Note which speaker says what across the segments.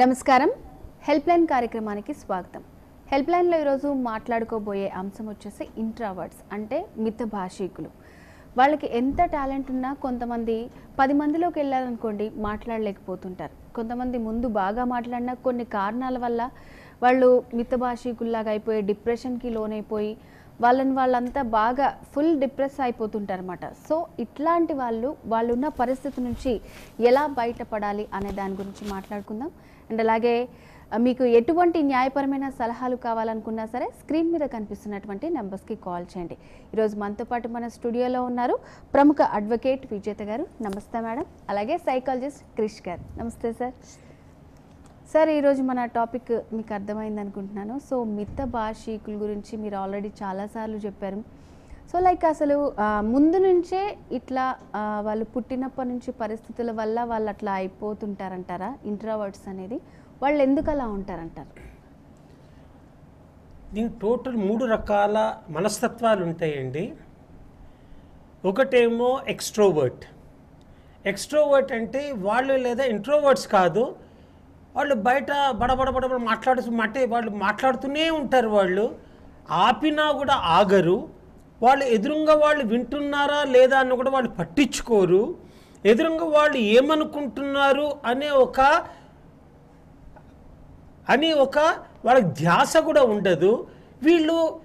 Speaker 1: నమస్కారం. Help line కార్యక్రమానికి స్వాగతం. హెల్ప్ లైన్లో ఈరోజు మాట్లాడుకోబోయే అంశం వచ్చేసి ఇంట్రావర్డ్స్ అంటే మిత భాషికులు. వాళ్ళకి ఎంత టాలెంట్ ఉన్నా కొంతమంది పది మందిలోకి వెళ్ళారనుకోండి మాట్లాడలేకపోతుంటారు. కొంతమంది ముందు బాగా మాట్లాడినా కొన్ని కారణాల వల్ల వాళ్ళు మిత భాషికుల్లాగా అయిపోయి డిప్రెషన్కి లోనైపోయి వాళ్ళని వాళ్ళంతా బాగా ఫుల్ డిప్రెస్ అయిపోతుంటారనమాట సో ఇట్లాంటి వాళ్ళు వాళ్ళు ఉన్న పరిస్థితి నుంచి ఎలా బయటపడాలి అనే దాని గురించి మాట్లాడుకుందాం. అండ్ అలాగే మీకు ఎటువంటి న్యాయపరమైన సలహాలు కావాలనుకున్నా సరే స్క్రీన్ మీద కనిపిస్తున్నటువంటి నెంబర్స్కి కాల్ చేయండి. ఈరోజు మనతో పాటు మన స్టూడియోలో ఉన్నారు ప్రముఖ అడ్వకేట్ విజేత గారు. నమస్తే మేడం. అలాగే సైకాలజిస్ట్ క్రిష్ గారు. నమస్తే సార్. సార్ ఈరోజు మన టాపిక్ మీకు అర్థమైంది అనుకుంటున్నాను సో మిత భాషీకుల గురించి మీరు ఆల్రెడీ చాలాసార్లు చెప్పారు. సో లైక్ అసలు ముందు నుంచే ఇట్లా వాళ్ళు పుట్టినప్పటి నుంచి పరిస్థితుల వల్ల వాళ్ళు అట్లా అయిపోతుంటారంటారా? ఇంట్రావర్డ్స్ అనేది. వాళ్ళు ఎందుకు అలా ఉంటారంటారు?
Speaker 2: దీనికి టోటల్ మూడు రకాల మనస్తత్వాలు ఉంటాయండి. ఒకటేమో ఎక్స్ట్రోవర్ట్. ఎక్స్ట్రోవర్ట్ అంటే వాళ్ళు లేదా ఇంట్రోవర్ట్స్ కాదు. వాళ్ళు బయట బడబడ బడబడ మాట్లాడుతూ అంటే వాళ్ళు మాట్లాడుతూనే ఉంటారు వాళ్ళు. ఆపినా కూడా ఆగరు. వాళ్ళు ఎదురుంగా వాళ్ళు వింటున్నారా లేదా అని కూడా వాళ్ళు పట్టించుకోరు. ఎదురుగా వాళ్ళు ఏమనుకుంటున్నారు అనే ఒక అని ఒక వాళ్ళకి ధ్యాస కూడా ఉండదు. వీళ్ళు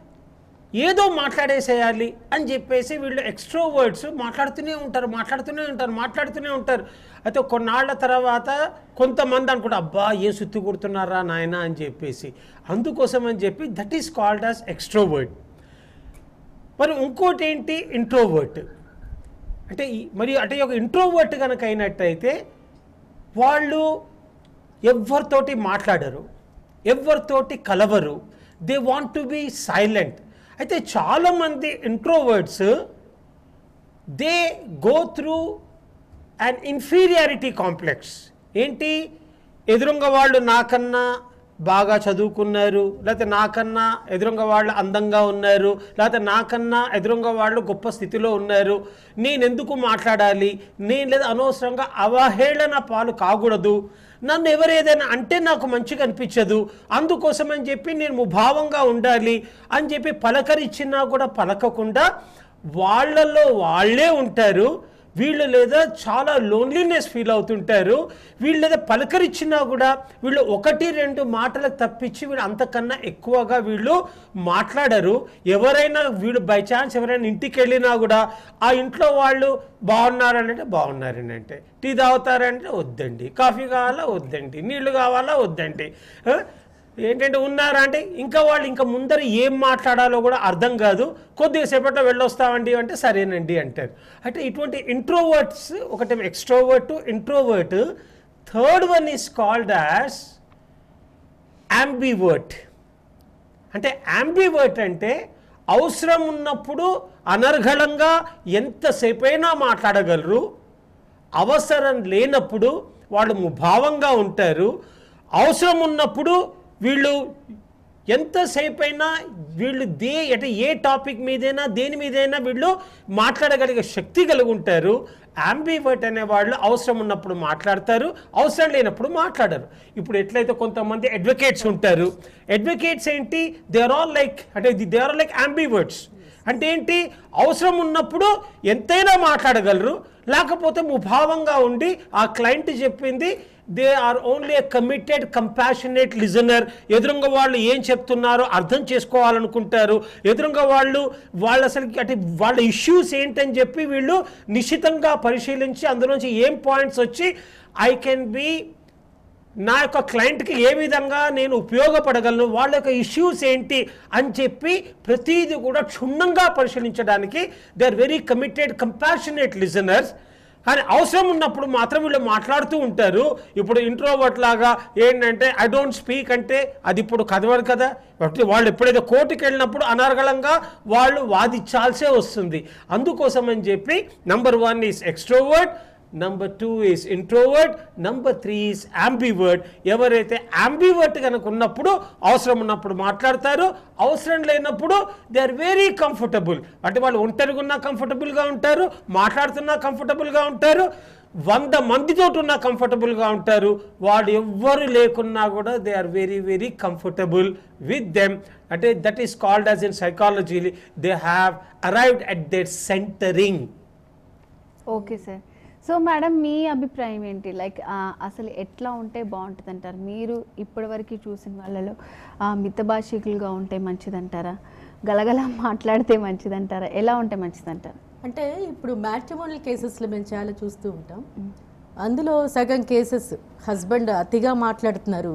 Speaker 2: ఏదో మాట్లాడేసేయాలి అని చెప్పేసి వీళ్ళు ఎక్స్ట్రోవర్డ్స్ మాట్లాడుతూనే ఉంటారు మాట్లాడుతూనే ఉంటారు మాట్లాడుతూనే ఉంటారు. అయితే కొన్నాళ్ళ తర్వాత కొంతమంది అనుకుంటారు అబ్బా ఏ సుత్తి కుడుతున్నారా నాయన? అని చెప్పేసి. అందుకోసం అని చెప్పి that is called as extrovert మరి ఇంకోటి ఏంటి ఇంట్రోవర్ట్ అంటే మరియు మరి అంటే ఒక ఇంట్రోవర్ట్ కనుక అయినట్టయితే వాళ్ళు ఎవరితోటి మాట్లాడరు ఎవరితోటి కలవరు. They want to be silent అయితే చాలామంది introverts they go through and inferiority complex ఏంటి? ఎదురుంగ వాళ్ళు నాకన్నా బాగా చదువుకున్నారు లేకపోతే నాకన్నా ఎదురుంగ వాళ్ళు అందంగా ఉన్నారు లేకపోతే నాకన్నా ఎదురుంగ వాళ్ళు గొప్ప స్థితిలో ఉన్నారు. నేనెందుకు మాట్లాడాలి? నేను లేదా అనవసరంగా అవహేళన పాలు కాకూడదు. నన్ను ఎవరు ఏదైనా అంటే నాకు మంచిగా అనిపించదు. అందుకోసం అని చెప్పి నేను ముభావంగా ఉండాలి అని చెప్పి పలకరిచ్చినా కూడా పలకకుండా వాళ్ళల్లో వాళ్ళే ఉంటారు. వీళ్ళు లేదా చాలా లోన్లీనెస్ ఫీల్ అవుతుంటారు. వీళ్ళు లేదా పలకరించినా కూడా వీళ్ళు ఒకటి రెండు మాటలకు తప్పించి వీళ్ళు అంతకన్నా ఎక్కువగా వీళ్ళు మాట్లాడరు. ఎవరైనా వీళ్ళు బై ఛాన్స్ ఎవరైనా ఇంటికి వెళ్ళినా కూడా ఆ ఇంట్లో వాళ్ళు బాగున్నారంటే బాగున్నారని అంటే టీ తాగుతారంటే వద్దండి కాఫీ కావాలా వద్దండి నీళ్ళు కావాలా వద్దండి ఏంటంటే ఉన్నారా అంటే ఇంకా వాళ్ళు ఇంకా ముందర ఏం మాట్లాడాలో కూడా అర్థం కాదు. కొద్దిగా సేపట్లో వెళ్ళొస్తామండి అంటే సరేనండి అంటారు. అంటే ఇటువంటి ఇంట్రోవర్ట్స్ ఒకటి extrovert introvert third one is called as ambivert అంటే యాంబివర్ట్ అంటే అవసరం ఉన్నప్పుడు అనర్ఘళంగా ఎంతసేపైనా మాట్లాడగలరు. అవసరం లేనప్పుడు వాళ్ళు ముభావంగా ఉంటారు. అవసరం ఉన్నప్పుడు వీళ్ళు ఎంతసేపైనా వీళ్ళు దే అంటే ఏ టాపిక్ మీదైనా దేని మీదైనా వీళ్ళు మాట్లాడగలిగే శక్తి కలిగి ఉంటారు. అంబివర్ట్ అనే వాళ్ళు అవసరం ఉన్నప్పుడు మాట్లాడతారు అవసరం లేనప్పుడు మాట్లాడరు. ఇప్పుడు ఎట్లయితే కొంతమంది అడ్వకేట్స్ ఉంటారు అడ్వకేట్స్ ఏంటి? దే ఆర్ ఆల్ లైక్ అంటే దే ఆర్ లైక్ అంబివర్ట్స్ అంటే ఏంటి? అవసరం ఉన్నప్పుడు ఎంతైనా మాట్లాడగలరు లేకపోతే ముభావంగా ఉండి ఆ క్లయింట్ చెప్పింది they are only committed compassionate listener. ఎదురుగా వాళ్ళు ఏం చెప్తున్నారో అర్థం చేసుకోవాలనుకుంటారు. ఎదురుగా వాళ్ళు వాళ్ళు అసలు అంటే వాళ్ళ ఇష్యూస్ ఏంటని చెప్పి వీళ్ళు నిశ్చితంగా పరిశీలించి అందులోంచి ఏం పాయింట్స్ వచ్చి ఐ కెన్ బీ నా యొక్క క్లయింట్కి ఏ విధంగా నేను ఉపయోగపడగలను వాళ్ళ యొక్క ఇష్యూస్ ఏంటి అని చెప్పి ప్రతిదీ కూడా క్షుణ్ణంగా పరిశీలించడానికి they are very committed compassionate listeners కానీ అవసరం ఉన్నప్పుడు మాత్రం వీళ్ళు మాట్లాడుతూ ఉంటారు. ఇప్పుడు ఇంట్రోవర్ట్ లాగా ఏంటంటే ఐ డోంట్ స్పీక్ అంటే అది ఇప్పుడు కదవరు కదా. కాబట్టి వాళ్ళు ఎప్పుడైతే కోర్టుకి వెళ్ళినప్పుడు అనర్గళంగా వాళ్ళు వాదించాల్సే వస్తుంది. అందుకోసం అని చెప్పి number one is extrovert number two is introvert number three is ambivert ఎవరైతే అంబివర్ట్ కనుక ఉన్నప్పుడు అవసరం ఉన్నప్పుడు మాట్లాడతారు అవసరం లేనప్పుడు దే ఆర్ వెరీ కంఫర్టబుల్ అంటే వాళ్ళు ఒంటరిగా ఉన్నా కంఫర్టబుల్గా ఉంటారు మాట్లాడుతున్నా కంఫర్టబుల్గా ఉంటారు వంద మందితో ఉన్న కంఫర్టబుల్గా ఉంటారు. వాడు ఎవ్వరు లేకున్నా కూడా they are very very comfortable with them అంటే that is called as in psychology they have arrived at that centering
Speaker 1: okay sir so madam మీ అభిప్రాయం ఏంటి? లైక్ అసలు ఎట్లా ఉంటే బాగుంటుంది అంటారు మీరు ఇప్పటివరకు చూసిన వాళ్ళలో ఆ, మితభాషికులుగా ఉంటే మంచిదంటారా? గలగల మాట్లాడితే మంచిదంటారా? ఎలా ఉంటే మంచిదంటారు?
Speaker 3: అంటే ఇప్పుడు మ్యాట్రిమోనల్ కేసెస్లో మేము చాలా చూస్తూ ఉంటాం. అందులో సగం కేసెస్ హస్బెండ్ అతిగా మాట్లాడుతున్నారు.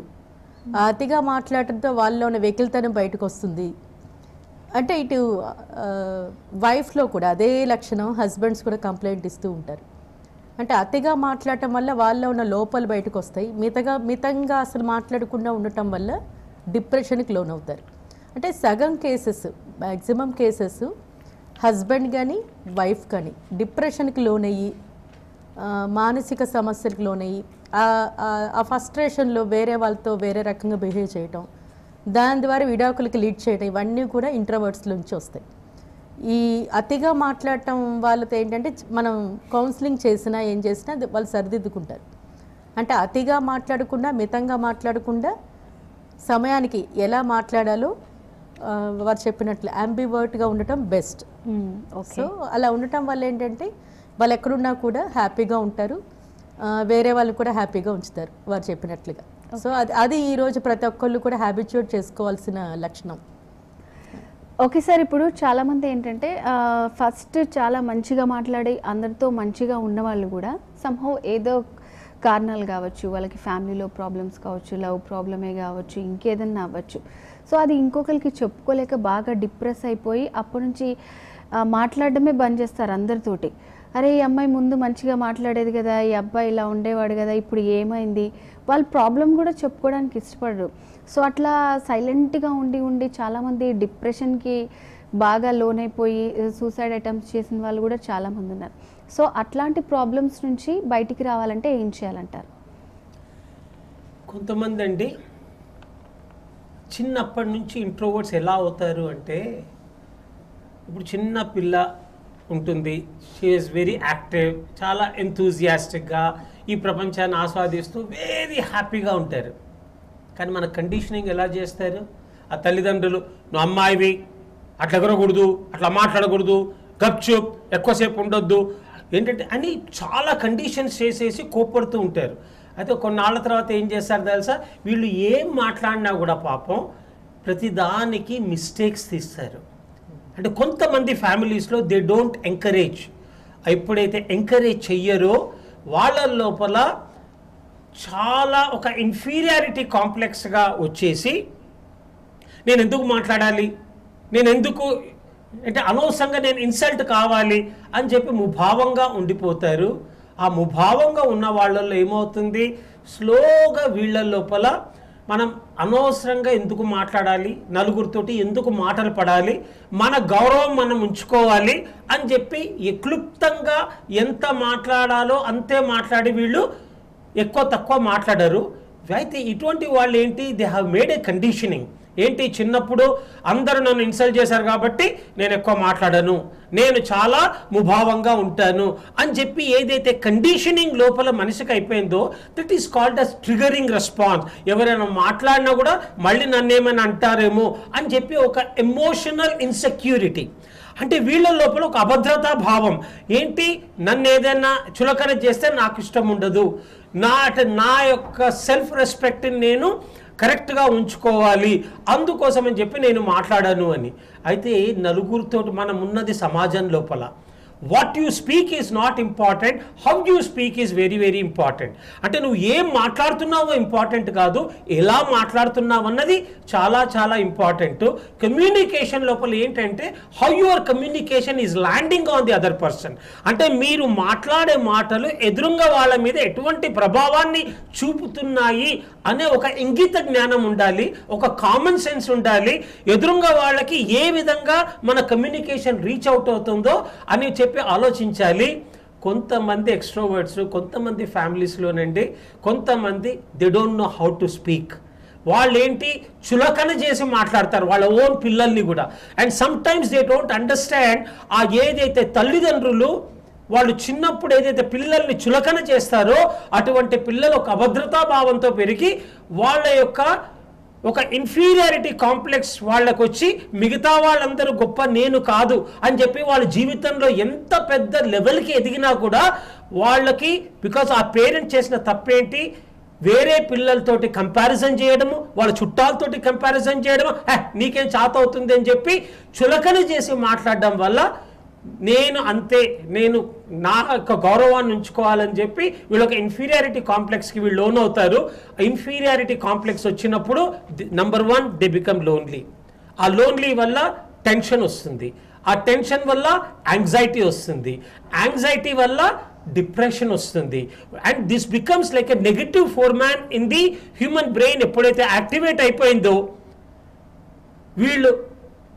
Speaker 3: అతిగా మాట్లాడటంతో వాళ్ళలో ఉన్న వెకిల్తనం బయటకు వస్తుంది. అంటే ఇటు వైఫ్లో కూడా అదే లక్షణం హస్బెండ్స్ కూడా కంప్లైంట్ ఇస్తూ ఉంటారు. అంటే అతిగా మాట్లాడటం వల్ల వాళ్ళలో ఉన్న లోపాలు బయటకు వస్తాయి. మితగా మితంగా అసలు మాట్లాడకుండా ఉండటం వల్ల డిప్రెషన్కి లోన్ అవుతారు అంటే సగం కేసెస్ మ్యాక్సిమం కేసెస్ హస్బెండ్ కానీ వైఫ్ కానీ డిప్రెషన్కి లోన్ అయ్యి మానసిక సమస్యలకు లోనయ్యి ఆ- ఆ- ఆ ఫస్ట్రేషన్లో వేరే వాళ్ళతో వేరే రకంగా బిహేవ్ చేయటం దాని ద్వారా విడాకులకి లీడ్ చేయడం ఇవన్నీ కూడా ఇంట్రవర్ట్స్ నుంచి వస్తాయి. ఈ అతిగా మాట్లాడటం వాళ్ళతో ఏంటంటే మనం కౌన్సిలింగ్ చేసినా ఏం చేసినా వాళ్ళు సరిదిద్దుకుంటారు. అంటే అతిగా మాట్లాడకుండా మితంగా మాట్లాడకుండా సమయానికి ఎలా మాట్లాడాలో వారు చెప్పినట్లు అంబివర్ట్గా ఉండటం బెస్ట్ సో అలా ఉండటం వల్ల ఏంటంటే వాళ్ళు ఎక్కడున్నా కూడా హ్యాపీగా ఉంటారు. వేరే వాళ్ళు కూడా హ్యాపీగా ఉంచుతారు వారు చెప్పినట్లుగా. సో అది అది ఈరోజు ప్రతి ఒక్కళ్ళు కూడా హ్యాబిచ్యూట్ చేసుకోవాల్సిన లక్షణం.
Speaker 1: ఓకే సార్ ఇప్పుడు చాలామంది ఏంటంటే ఫస్ట్ చాలా మంచిగా మాట్లాడి అందరితో మంచిగా ఉన్నవాళ్ళు కూడా సంహవ్ ఏదో కారణాలు కావచ్చు వాళ్ళకి ఫ్యామిలీలో ప్రాబ్లమ్స్ కావచ్చు లవ్ ప్రాబ్లమే కావచ్చు ఇంకేదన్నా అవ్వచ్చు. సో అది ఇంకొకరికి చెప్పుకోలేక బాగా డిప్రెస్ అయిపోయి అప్పటి నుంచి మాట్లాడడమే బంద్ చేస్తారు అందరితోటి. అరే ఈ అమ్మాయి ముందు మంచిగా మాట్లాడేది కదా ఈ అబ్బాయి ఇలా ఉండేవాడు కదా ఇప్పుడు ఏమైంది? వాళ్ళ ప్రాబ్లం కూడా చెప్పుకోవడానికి ఇష్టపడరు. సో అట్లా సైలెంట్గా ఉండి ఉండి చాలామంది డిప్రెషన్కి బాగా లోనైపోయి సూసైడ్ అటెంప్ట్స్ చేసిన వాళ్ళు కూడా చాలామంది ఉన్నారు. సో అట్లాంటి ప్రాబ్లమ్స్ నుంచి బయటికి రావాలంటే ఏం చేయాలంటారు?
Speaker 2: కొంతమంది అండి చిన్నప్పటి నుంచి ఇంట్రోవర్ట్స్ ఎలా అవుతారు అంటే ఇప్పుడు చిన్న పిల్ల ఉంటుంది షీఈస్ వెరీ యాక్టివ్ చాలా ఎంతూజియాస్టిక్గా ఈ ప్రపంచాన్ని ఆస్వాదిస్తూ వెరీ హ్యాపీగా ఉంటారు. కానీ మన కండిషనింగ్ ఎలా చేస్తారు? ఆ తల్లిదండ్రులు నువ్వు అమ్మాయివి అట్లా ఎగరకూడదు అట్లా మాట్లాడకూడదు గప్చుప్ ఎక్కువసేపు ఉండొద్దు. ఏంటంటే అని చాలా కండిషన్స్ చేసేసి కోప్పడుతూ ఉంటారు. అయితే కొన్నాళ్ళ తర్వాత ఏం చేస్తారు తెలుసా? వీళ్ళు ఏం మాట్లాడినా కూడా పాపం ప్రతిదానికి మిస్టేక్స్ తీస్తారు. అంటే కొంతమంది ఫ్యామిలీస్లో దే డోంట్ ఎంకరేజ్ ఎప్పుడైతే ఎంకరేజ్ చెయ్యరో వాళ్ళ లోపల చాలా ఒక ఇన్ఫీరియారిటీ కాంప్లెక్స్గా వచ్చేసి నేను ఎందుకు మాట్లాడాలి? నేను ఎందుకు అంటే అనవసరంగా నేను ఇన్సల్ట్ కావాలి అని చెప్పి ముభావంగా ఉండిపోతారు. ఆ ముభావంగా ఉన్న వాళ్ళల్లో ఏమవుతుంది? స్లోగా వీళ్ళ లోపల మనం అనవసరంగా ఎందుకు మాట్లాడాలి? నలుగురితోటి ఎందుకు మాటలు పడాలి? మన గౌరవం మనం ఉంచుకోవాలి అని చెప్పి క్లుప్తంగా ఎంత మాట్లాడాలో అంతే మాట్లాడి వీళ్ళు ఎక్కువ తక్కువ మాట్లాడరు. అయితే ఇటువంటి వాళ్ళు ఏంటి? They have made a conditioning ఏంటి? చిన్నప్పుడు అందరూ నన్ను ఇన్సల్ట్ చేశారు కాబట్టి నేను ఎక్కువ మాట్లాడను. నేను చాలా ముభావంగా ఉంటాను అని చెప్పి ఏదైతే కండిషనింగ్ లోపల మనిషికి అయిపోయిందో that is called as triggering response ఎవరైనా మాట్లాడినా కూడా మళ్ళీ నన్ను ఏమైనా అంటారేమో అని చెప్పి ఒక ఎమోషనల్ ఇన్సెక్యూరిటీ అంటే వీళ్ళ లోపల ఒక అభద్రతా భావం. ఏంటి? నన్ను ఏదైనా చులకన చేస్తే నాకు ఇష్టం ఉండదు. నా నా యొక్క సెల్ఫ్ రెస్పెక్ట్ని నేను కరెక్ట్గా ఉంచుకోవాలి. అందుకోసం అని చెప్పి నేను మాట్లాడాను అని. అయితే నలుగురితో మనం ఉన్నది సమాజం లోపల. What you speak is not important how you speak is very very important అంటే నువ్వు ఏం మాట్లాడుతున్నావో ఇంపార్టెంట్ కాదు. ఎలా మాట్లాడుతున్నావు అన్నది చాలా చాలా ఇంపార్టెంట్ కమ్యూనికేషన్ లోపల ఏంటంటే how your communication is landing on the other person అంటే మీరు మాట్లాడే మాటలు ఎదురుంగా వాళ్ళ మీద ఎటువంటి ప్రభావాన్ని చూపుతున్నాయి అనే ఒక ఇంగిత జ్ఞానం ఉండాలి. ఒక కామన్ సెన్స్ ఉండాలి. ఎదురుంగా వాళ్ళకి ఏ విధంగా మన కమ్యూనికేషన్ రీచ్ అవుట్ అవుతుందో అని చెప్పి ఆలోచించాలి. కొంతమంది ఎక్స్ట్రోవర్డ్స్ కొంతమంది ఫ్యామిలీస్లోనండి కొంతమంది they don't know how to speak వాళ్ళేంటి? చులకన చేసి మాట్లాడతారు వాళ్ళ ఓన్ పిల్లల్ని కూడా. And some times they don't understand ఆ ఏదైతే తల్లిదండ్రులు వాళ్ళు చిన్నప్పుడు ఏదైతే పిల్లల్ని చులకన చేస్తారో అటువంటి పిల్లలు ఒక అభద్రతా భావంతో పెరిగి వాళ్ళ యొక్క ఒక ఇన్ఫీరియారిటీ కాంప్లెక్స్ వాళ్ళకు వచ్చి మిగతా వాళ్ళందరూ గొప్ప నేను కాదు అని చెప్పి వాళ్ళ జీవితంలో ఎంత పెద్ద లెవెల్కి ఎదిగినా కూడా వాళ్ళకి బికాస్ ఆ పేరెంట్ చేసిన తప్పేంటి? వేరే పిల్లలతోటి కంపారిజన్ చేయడము వాళ్ళ చుట్టాలతోటి కంపారిజన్ చేయడము "హే, నీకేం చాత అవుతుంది అని చెప్పి చులకన చేసి మాట్లాడడం వల్ల నేను అంతే నేను నా యొక్క గౌరవాన్ని ఉంచుకోవాలని చెప్పి వీళ్ళొక ఇన్ఫీరియారిటీ కాంప్లెక్స్కి వీళ్ళు లోన్ అవుతారు. ఇన్ఫీరియారిటీ కాంప్లెక్స్ వచ్చినప్పుడు number one they become lonely ఆ లోన్లీ వల్ల టెన్షన్ వస్తుంది. ఆ టెన్షన్ వల్ల యాంగ్జైటీ వస్తుంది. యాంగ్జైటీ వల్ల డిప్రెషన్ వస్తుంది. And this becomes like a negative foreman in the human brain ఎప్పుడైతే యాక్టివేట్ అయిపోయిందో వీళ్ళు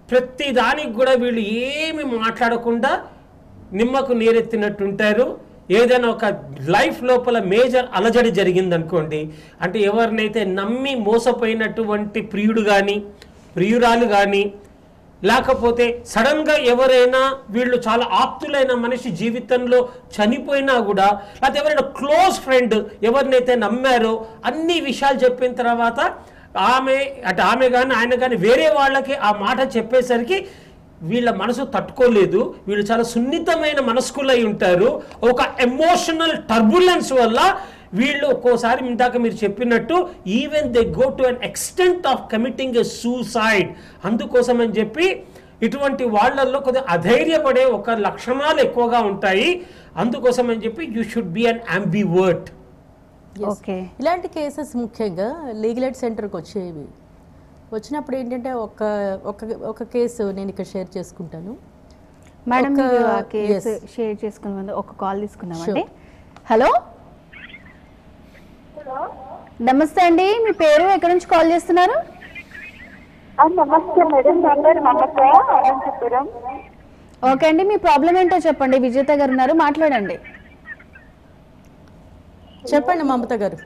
Speaker 2: ప్రతి దానికి కూడా వీళ్ళు ఏమి మాట్లాడకుండా నిమ్మకు నీరెత్తినట్టుంటారు. ఏదైనా ఒక లైఫ్ లోపల మేజర్ అలజడి జరిగిందనుకోండి అంటే ఎవరినైతే నమ్మి మోసపోయినటువంటి ప్రియుడు కానీ ప్రియురాలు కానీ లేకపోతే సడన్గా ఎవరైనా వీళ్ళు చాలా ఆప్తులైన మనిషి జీవితంలో చనిపోయినా కూడా లేకపోతే ఎవరైనా క్లోజ్ ఫ్రెండ్ ఎవరినైతే నమ్మారో అన్ని విషయాలు చెప్పిన తర్వాత ఆమె అటు ఆమె కానీ ఆయన కానీ వేరే వాళ్ళకి ఆ మాట చెప్పేసరికి వీళ్ళ మనసు తట్టుకోలేదు. వీళ్ళు చాలా సున్నితమైన మనస్కులై ఉంటారు. ఒక ఎమోషనల్ టర్బులెన్స్ వల్ల వీళ్ళు ఒక్కోసారి ఇందాక మీరు చెప్పినట్టు even they go to an extent of committing a suicide అందుకోసం అని చెప్పి ఇటువంటి వాళ్ళల్లో కొద్దిగా అధైర్యపడే ఒక లక్షణాలు ఎక్కువగా ఉంటాయి. అందుకోసం అని చెప్పి you should be an ambivert
Speaker 3: word
Speaker 1: okay
Speaker 3: ఇలాంటి కేసెస్ ముఖ్యంగా లీగల్ ఎయిడ్ సెంటర్కి వచ్చేవి. వచ్చినప్పుడు ఏంటంటే ఒక ఒక ఒక కేసు నేను ఇక్కడ షేర్ చేసుకుంటాను.
Speaker 1: Madam case. షేర్ చేసుకునే ముందు ఒక కాల్ తీసుకుందామండి. హలో? నమస్తే అండి మీ పేరు ఎక్కడి నుంచి కాల్ చేస్తున్నారు?
Speaker 4: ఆ, నమస్తే మేడం నా పేరు మమత అనంతపురం.
Speaker 1: ఓకే అండి మీ ప్రాబ్లం ఏంటో చెప్పండి. విజేత గారు ఉన్నారు మాట్లాడండి.
Speaker 3: చెప్పండి మమత గారు.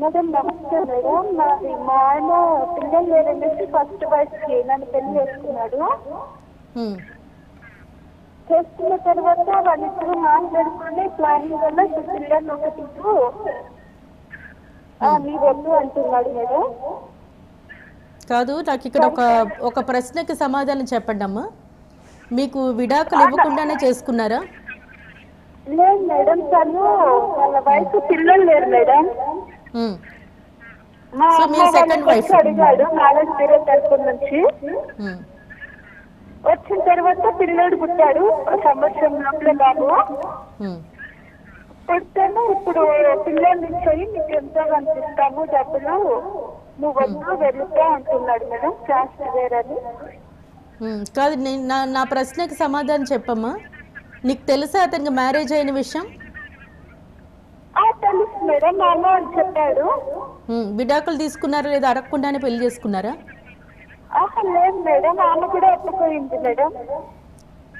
Speaker 4: మేడం నమస్తే మేడం. నాది మా ఆయన పిల్లలు లేరనేసి ఫస్ట్ వయసుకి నన్ను పెళ్ళి చేసుకున్నాడు. చేసుకున్న తర్వాత వాళ్ళిద్దరూ మాట్లాడుకుని ప్లానింగ్ వల్ల పిల్లలు ఒకటి నీ వద్దు అంటున్నాడు మేడం.
Speaker 3: కాదు నాకు ఇక్కడ ఒక ఒక ప్రశ్నకి సమాధానం చెప్పండి అమ్మా మీకు విడాకులు ఇవ్వకుండానే చేసుకున్నారా?
Speaker 4: లేదు మేడం తను వాళ్ళ వయసు పిల్లలు లేరు మేడం. మా
Speaker 3: So,
Speaker 4: అమ్మ
Speaker 3: second
Speaker 4: వాళ్ళకి వచ్చి
Speaker 3: wife.
Speaker 4: అడిగాడు మ్యారేజ్ బ్యూరో తరపు నుంచి. వచ్చిన తర్వాత పిల్లోడు పుట్టాడు ఒక సంవత్సరం లోపల బాబు. పుట్టాను ఇప్పుడు పిల్లల్ని ఇచ్చేయి నీకు ఎంతో కనిపిస్తాము డబ్బులు నువ్వు వద్దు వెళ్తా అంటున్నాడు మేడం క్యాస్ట్ వేరని.
Speaker 3: కాదు నేను నా నా ప్రశ్నకి సమాధానం చెప్పమ్మా నీకు తెలుసా అతనికి మ్యారేజ్ అయిన విషయం?
Speaker 4: ఆ తెలుసు మేడం. మా అమ్మ వాళ్ళు చెప్పాడు
Speaker 3: హ్మ్. విడాకులు తీసుకున్నారా లేదా అడగకుండానే పెళ్ళి చేసుకున్నారా?
Speaker 4: లేదు మేడం. ఆమె కూడా ఒప్పుకోయింది మేడం.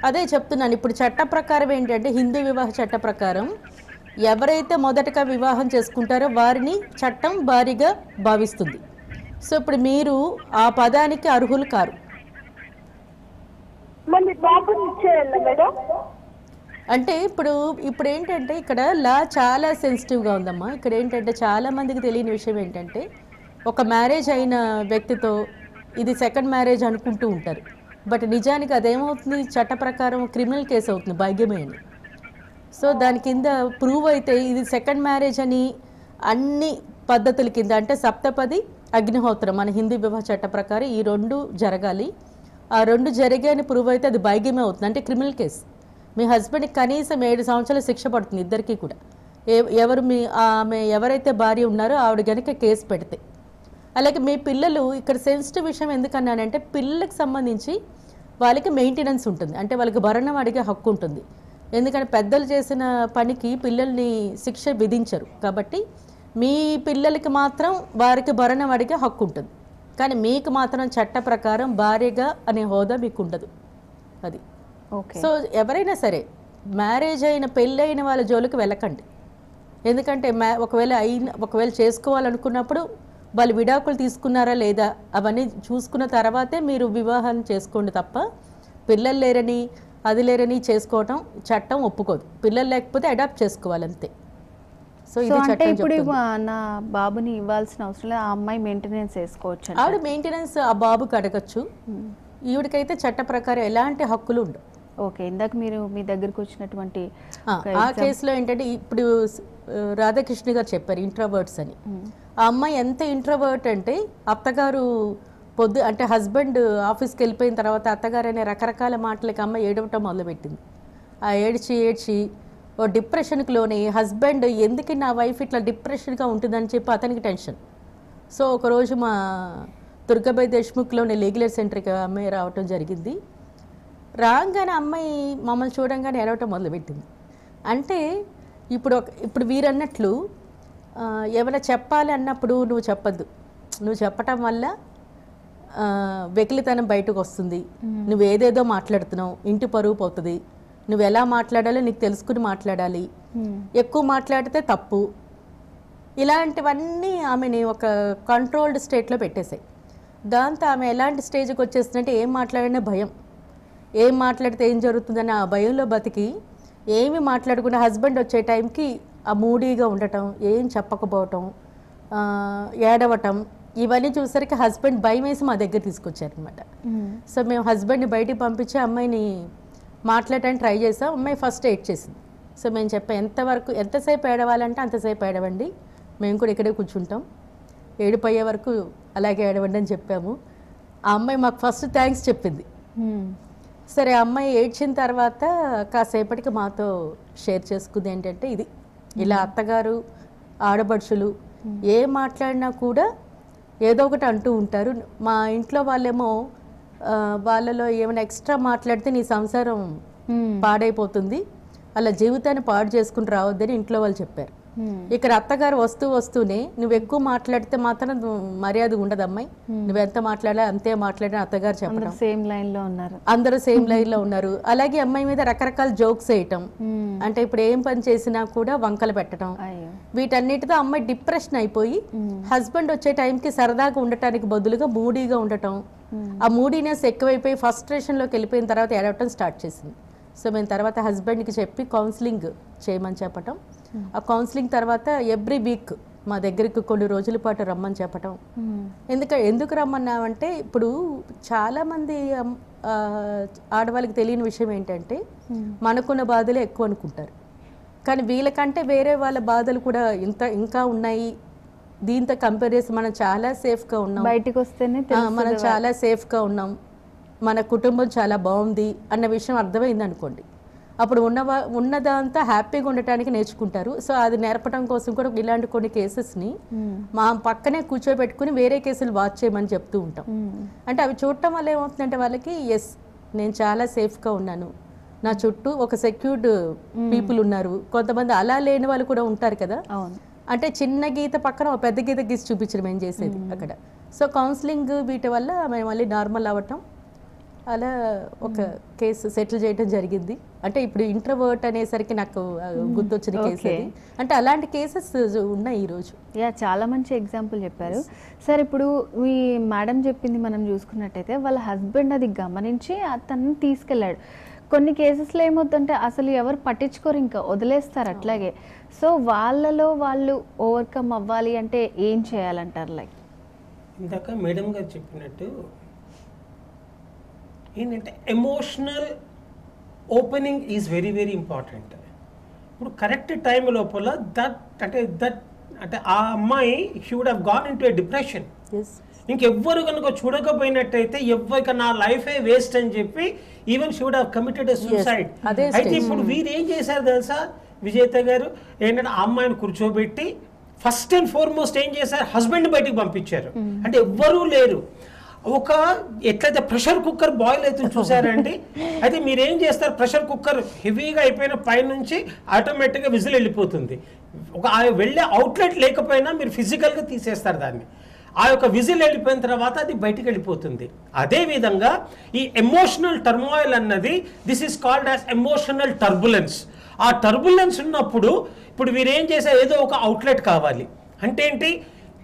Speaker 3: అదే చెప్తున్నాను. ఇప్పుడు చట్ట ప్రకారం ఏంటంటే హిందూ వివాహ చట్ట ప్రకారం ఎవరైతే మొదటగా వివాహం చేసుకుంటారో వారిని చట్టం భారీగా భావిస్తుంది. సో ఇప్పుడు మీరు ఆ పదానికి అర్హులు కారు.
Speaker 4: మేడం?
Speaker 3: అంటే ఇప్పుడు ఇప్పుడు ఏంటంటే ఇక్కడ లా చాలా సెన్సిటివ్గా ఉందమ్మా. ఇక్కడ ఏంటంటే చాలా మందికి తెలియని విషయం ఏంటంటే ఒక మ్యారేజ్ అయిన వ్యక్తితో ఇది సెకండ్ మ్యారేజ్ అనుకుంటూ ఉంటారు. బట్ నిజానికి అదేమవుతుంది? చట్ట ప్రకారం క్రిమినల్ కేసు అవుతుంది భాగ్యమే అని. సో దాని కింద ప్రూవ్ అయితే ఇది సెకండ్ మ్యారేజ్ అని అన్ని పద్ధతుల కింద అంటే సప్తపది అగ్నిహోత్రం మన హిందూ వివాహ చట్ట ప్రకారం ఈ రెండు జరగాలి. ఆ రెండు జరిగాయని ప్రూవ్ అయితే అది భాగ్యమే అవుతుంది అంటే క్రిమినల్ కేసు. మీ హస్బెండ్కి కనీసం ఏడు సంవత్సరాలు శిక్ష పడుతుంది ఇద్దరికీ కూడా. ఎవరు మీ ఆమె ఎవరైతే భార్య ఉన్నారో ఆవిడ కనుక కేసు పెడితే. అలాగే మీ పిల్లలు ఇక్కడ సెన్సిటివ్ విషయం ఎందుకన్నానంటే పిల్లలకు సంబంధించి వాళ్ళకి మెయింటెనెన్స్ ఉంటుంది. అంటే వాళ్ళకి భరణం అడిగే హక్కు ఉంటుంది. ఎందుకంటే పెద్దలు చేసిన పనికి పిల్లల్ని శిక్ష విధించరు. కాబట్టి మీ పిల్లలకి మాత్రం వారికి భరణం అడిగే హక్కు ఉంటుంది. కానీ మీకు మాత్రం చట్ట ప్రకారం భార్యగా అనే హోదా మీకు ఉండదు అది. సో ఎవరైనా సరే మ్యారేజ్ అయిన పెళ్ళైన వాళ్ళ జోలికి వెళ్ళకండి. ఎందుకంటే మ్యా ఒకవేళ అయిన ఒకవేళ చేసుకోవాలనుకున్నప్పుడు వాళ్ళు విడాకులు తీసుకున్నారా లేదా అవన్నీ చూసుకున్న తర్వాతే మీరు వివాహం చేసుకోండి తప్ప పిల్లలు లేరని అది లేరని చేసుకోవటం చట్టం ఒప్పుకోదు. పిల్లలు లేకపోతే అడాప్ట్ చేసుకోవాలి అంతే. సో ఇది
Speaker 1: అంటే
Speaker 3: చట్టం
Speaker 1: ఇప్పుడు నా బాబుని ఇవ్వాల్సిన అవసరం లేదు. ఆ అమ్మాయి మెయింటెనెన్స్ వేసుకోవచ్చు అంట.
Speaker 3: ఆవిడ మెయింటెనెన్స్ ఆ బాబుకి అడగచ్చు. ఈవిడికైతే చట్ట ప్రకారం ఎలాంటి హక్కులు ఉండవు.
Speaker 1: ఓకే ఇందాక మీరు మీ దగ్గరకు వచ్చినటువంటి
Speaker 3: ఆ, కేసులో ఏంటంటే ఇప్పుడు రాధాకృష్ణ గారు చెప్పారు ఇంట్రోవర్ట్స్ అని. ఆ అమ్మాయి ఎంత ఇంట్రోవర్ట్ అంటే అత్తగారు పొద్దు అంటే హస్బెండ్ ఆఫీస్కి వెళ్ళిపోయిన తర్వాత అత్తగారు అనే రకరకాల మాటలకి అమ్మాయి ఏడవటం మొదలుపెట్టింది. ఆ ఏడ్చి ఏడ్చి ఓ డిప్రెషన్కి లోని హస్బెండ్ ఎందుకు నా వైఫ్ ఇట్లా డిప్రెషన్గా ఉంటుందని చెప్పి అతనికి టెన్షన్. సో ఒకరోజు మా దుర్గాబాయ్ దేశ్ముఖ్లోని లీగలర్ సెంటర్కి అమ్మాయి రావటం జరిగింది. రాగానే అమ్మాయి మమ్మల్ని చూడంగానే ఏడవటం మొదలుపెట్టింది. అంటే ఇప్పుడు ఒక ఇప్పుడు వీరన్నట్లు ఏమైనా చెప్పాలి అన్నప్పుడు నువ్వు చెప్పద్దు. నువ్వు చెప్పటం వల్ల వెకిలితనం బయటకు వస్తుంది. నువ్వు ఏదేదో మాట్లాడుతున్నావు ఇంటి పరువు పోతుంది. నువ్వు ఎలా మాట్లాడాలో నీకు తెలుసుకుని మాట్లాడాలి. ఎక్కువ మాట్లాడితే తప్పు. ఇలాంటివన్నీ ఆమెని ఒక కంట్రోల్డ్ స్టేట్లో పెట్టేశాయి. దాంతో ఆమె ఎలాంటి స్టేజ్కి వచ్చేస్తుందంటే ఏం మాట్లాడినా భయం. ఏం మాట్లాడితే ఏం జరుగుతుందని ఆ భయంలో బతికి ఏమి మాట్లాడకుండా హస్బెండ్ వచ్చే టైంకి ఆ మూడీగా ఉండటం ఏం చెప్పకపోవటం ఏడవటం ఇవన్నీ చూసరికి హస్బెండ్ భయం వేసి మా దగ్గర తీసుకొచ్చారనమాట సో మేము హస్బెండ్ని బయటికి పంపించి అమ్మాయిని మాట్లాడటానికి ట్రై చేసాం అమ్మాయి ఫస్ట్ ఎయిట్ చేసింది. సో మేము చెప్పాం ఎంతవరకు ఎంతసేపు ఏడవాలంటే అంతసేపు ఏడవండి మేము కూడా ఇక్కడే కూర్చుంటాం ఏడుపు అయ్యే వరకు అలాగే ఏడవండి అని చెప్పాము. ఆ అమ్మాయి మాకు ఫస్ట్ థ్యాంక్స్ చెప్పింది. సరే అమ్మాయి ఏడ్చిన తర్వాత కాసేపటికి మాతో షేర్ చేసుకుంది ఏంటంటే ఇది. ఇలా అత్తగారు ఆడపడుచులు ఏ మాట్లాడినా కూడా ఏదో ఒకటి అంటూ ఉంటారు. మా ఇంట్లో వాళ్ళేమో వాళ్ళలో ఏమైనా ఎక్స్ట్రా మాట్లాడితే నీ సంసారం. పాడైపోతుంది. అలా జీవితాన్ని పాడు చేసుకుని రావద్దని ఇంట్లో వాళ్ళు చెప్పారు. ఇక్కడ అత్తగారు వస్తూ వస్తూనే నువ్వు ఎక్కువ మాట్లాడితే మాత్రం నువ్వు మర్యాద ఉండదు అమ్మాయి. నువ్వెంత మాట్లాడా అంతే మాట్లాడిన అత్తగారు చెప్పడం.
Speaker 1: అందరూ సేమ్ లైన్లో ఉన్నారు.
Speaker 3: అందరూ సేమ్ లైన్లో ఉన్నారు. అలాగే అమ్మాయి మీద రకరకాల జోక్స్ వేయటం. అంటే ఇప్పుడు ఏం పని చేసినా కూడా వంకలు పెట్టడం వీటన్నిటితో అమ్మాయి డిప్రెషన్ అయిపోయి హస్బెండ్ వచ్చే టైంకి సరదాగా ఉండటానికి బదులుగా మూడీగా ఉండటం. ఆ మూడీనెస్ ఎక్కువైపోయి ఫ్రస్ట్రేషన్లోకి వెళ్ళిపోయిన తర్వాత ఏడవటం స్టార్ట్ చేసింది. సో మేము తర్వాత హస్బెండ్కి చెప్పి కౌన్సిలింగ్ చేయమని చెప్పటం. ఆ కౌన్సిలింగ్ తర్వాత ఎవ్రీ వీక్ మా దగ్గరికి కొన్ని రోజుల పాటు రమ్మని చెప్పటం. ఎందుక ఎందుకు రమ్మన్నామంటే ఇప్పుడు చాలామంది ఆడవాళ్ళకి తెలియని విషయం ఏంటంటే మనకున్న బాధలే ఎక్కువ అనుకుంటారు. కానీ వీళ్ళకంటే వేరే వాళ్ళ బాధలు కూడా ఇంత ఇంకా ఉన్నాయి. దీంతో కంపేర్ చేసి మనం చాలా సేఫ్గా ఉన్నాం.
Speaker 1: బయటికి వస్తేనే
Speaker 3: మనం చాలా సేఫ్గా ఉన్నాం. మన కుటుంబం చాలా బాగుంది అన్న విషయం అర్థమైంది అనుకోండి అప్పుడు ఉన్నవా ఉన్నదంతా హ్యాపీగా ఉండటానికి నేర్చుకుంటారు. సో అది నేర్పడం కోసం కూడా ఇలాంటి కొన్ని కేసెస్ని. మా పక్కనే కూర్చోబెట్టుకుని వేరే కేసులు వాచ్ చేయమని చెప్తూ ఉంటాం. అంటే అవి చూడటం వల్ల ఏమవుతుందంటే వాళ్ళకి ఎస్ నేను చాలా సేఫ్గా ఉన్నాను. నా చుట్టూ ఒక సెక్యూర్డ్ పీపుల్ ఉన్నారు. కొంతమంది అలా లేని వాళ్ళు కూడా ఉంటారు కదా. అంటే చిన్న గీత పక్కన ఒక పెద్ద గీత గీసి చూపించడం ఏం చేసేది అక్కడ. సో కౌన్సిలింగ్ వీటి వల్ల మేము మళ్ళీ నార్మల్ అవ్వటం అలా ఒక కేసు సెటిల్ చేయడం జరిగింది. అంటే ఇప్పుడు ఇంట్రవర్ట్ అనేసరికి నాకు గుర్తొచ్చిన కేసు. అది. అంటే అలాంటి కేసెస్ ఉన్నాయి ఈరోజు
Speaker 1: యా చాలా మంచి ఎగ్జాంపుల్ చెప్పారు. సార్ ఇప్పుడు మీ మేడం చెప్పింది మనం చూసుకున్నట్టయితే వాళ్ళ హస్బెండ్ అది గమనించి అతన్ని తీసుకెళ్ళాడు. కొన్ని కేసెస్లో ఏమవుతుందంటే అసలు ఎవరు పట్టించుకోరు ఇంకా వదిలేస్తారు అట్లాగే. సో వాళ్ళలో వాళ్ళు ఓవర్కమ్ అవ్వాలి అంటే ఏం చేయాలంటారు లైక్?
Speaker 2: ఇందాక మేడం గారు చెప్పినట్టు ఏంటంటే emotional opening is very very important ఇప్పుడు కరెక్ట్ టైం లోపల దట్ అంటే దట్ అంటే ఆ అమ్మాయి she would have gone in to a depression ఇంకెవ్వరు కనుక చూడకపోయినట్టయితే ఎవ్వరికి నా లైఫే వేస్ట్ అని చెప్పి even should have committed suicide అయితే. ఇప్పుడు వీరు ఏం చేశారు తెలుసా? విజేత గారు ఏంటంటే ఆ అమ్మాయిని కూర్చోబెట్టి ఫస్ట్ అండ్ ఫార్మోస్ట్ ఏం చేశారు? హస్బెండ్ బయటికి పంపించారు. అంటే ఎవ్వరూ లేరు. ఒక ఎట్లయితే ప్రెషర్ కుక్కర్ బాయిల్ అవుతుంది చూసారండి? అయితే మీరు ఏం చేస్తారు? ప్రెషర్ కుక్కర్ హెవీగా అయిపోయిన పైనుంచి ఆటోమేటిక్గా విజిల్ వెళ్ళిపోతుంది. ఒక ఆ వెళ్ళే అవుట్లెట్ లేకపోయినా మీరు ఫిజికల్గా తీసేస్తారు దాన్ని. ఆ యొక్క విజిల్ వెళ్ళిపోయిన తర్వాత అది బయటికి వెళ్ళిపోతుంది. అదేవిధంగా ఈ ఎమోషనల్ టర్మాయిల్ అన్నది this is called as emotional turbulence ఆ టర్బులెన్స్ ఉన్నప్పుడు ఇప్పుడు వీరేం చేసే ఏదో ఒక అవుట్లెట్ కావాలి. అంటే ఏంటి?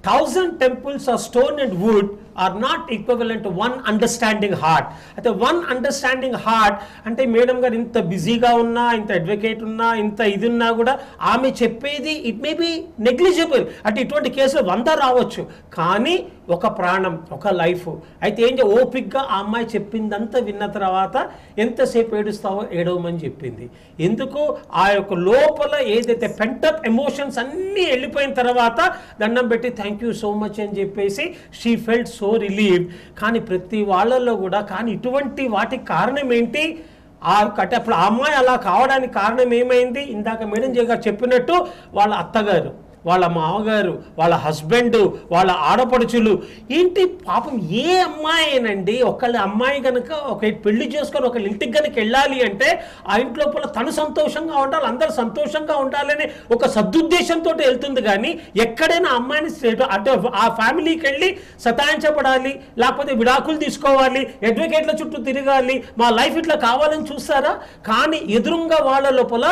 Speaker 2: Thousand temples of stone and wood are not equivalent to one understanding heart అయితే వన్ అండర్స్టాండింగ్ హార్ట్ అంటే మేడం గారు ఇంత బిజీగా ఉన్నా ఇంత అడ్వకేట్ ఉన్నా ఇంత ఇది ఉన్నా కూడా ఆమె చెప్పేది ఇట్ మే బి నెగ్లిజిబుల్ అంటే ఇటువంటి కేసులు వంద రావచ్చు. కానీ ఒక ప్రాణం ఒక లైఫ్ అయితే ఏం ఓపిక్గా ఆ అమ్మాయి చెప్పిందంతా విన్న తర్వాత ఎంతసేపు ఏడుస్తావో ఏడవమని చెప్పింది. ఎందుకు? ఆ యొక్క లోపల ఏదైతే పెంటప్ ఎమోషన్స్ అన్నీ వెళ్ళిపోయిన తర్వాత దండం పెట్టి థ్యాంక్ యూ సో మచ్ అని చెప్పేసి she felt so so relieve కానీ ప్రతి వాళ్ళల్లో కూడా కానీ ఇటువంటి వాటికి కారణం ఏంటి? ఆ కట్టే అప్పుడు ఆ అమ్మాయి అలా కావడానికి కారణం ఏమైంది? ఇందాక మేడం గారు చెప్పినట్టు వాళ్ళ అత్తగారు. వాళ్ళ మామగారు వాళ్ళ హస్బెండ్ వాళ్ళ ఆడపడుచులు. ఏంటి పాపం ఏ అమ్మాయినండి? ఒకళ్ళ అమ్మాయి కనుక ఒక పెళ్ళి చేసుకొని ఒకళ్ళ ఇంటికి కనుక వెళ్ళాలి అంటే ఆ ఇంట్లో తను సంతోషంగా ఉండాలి అందరు సంతోషంగా ఉండాలని ఒక సదుద్దేశంతో వెళ్తుంది కానీ ఎక్కడైనా అమ్మాయిని అంటే ఆ ఫ్యామిలీకి వెళ్ళి సతాయించబడాలి లేకపోతే విడాకులు తీసుకోవాలి అడ్వకేట్ల చుట్టూ తిరగాలి మా లైఫ్ ఇట్లా కావాలని చూస్తారా? కానీ ఎదురుగా వాళ్ళ లోపల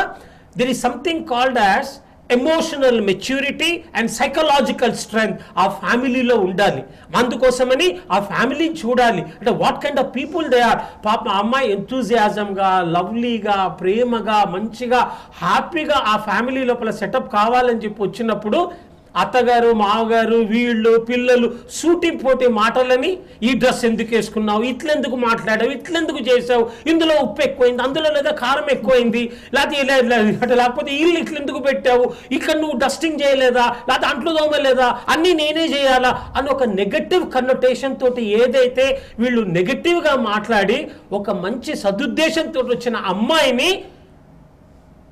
Speaker 2: there is something called as emotional maturity and psychological strength ఆ ఫ్యామిలీలో ఉండాలి. అందుకోసమని ఆ ఫ్యామిలీని చూడాలి. అంటే what kind of people they are పాప అమ్మాయి ఎంతూజియాజంగా లవ్లీగా ప్రేమగా మంచిగా హ్యాపీగా ఆ ఫ్యామిలీ లోపల సెటప్ కావాలని చెప్పి వచ్చినప్పుడు అత్తగారు మామగారు వీళ్ళు పిల్లలు షూటింగ్ పోటీ మాటలని ఈ డ్రెస్ ఎందుకు వేసుకున్నావు? ఇట్లెందుకు మాట్లాడావు? ఇట్లెందుకు చేసావు ఇందులో ఉప్పు ఎక్కువైంది అందులో లేదా కారం ఎక్కువైంది లేకపోతే ఇలా ఇలా అంటే లేకపోతే ఇల్లు ఇట్లెందుకు పెట్టావు? ఇక్కడ నువ్వు డస్టింగ్ చేయలేదా? లేకపోతే అంట్లు తోమలేదా? అన్నీ నేనే చేయాలా? అని ఒక నెగటివ్ కన్నోటేషన్ తోటి ఏదైతే వీళ్ళు నెగటివ్గా మాట్లాడి ఒక మంచి సదుద్దేశంతో వచ్చిన అమ్మాయిని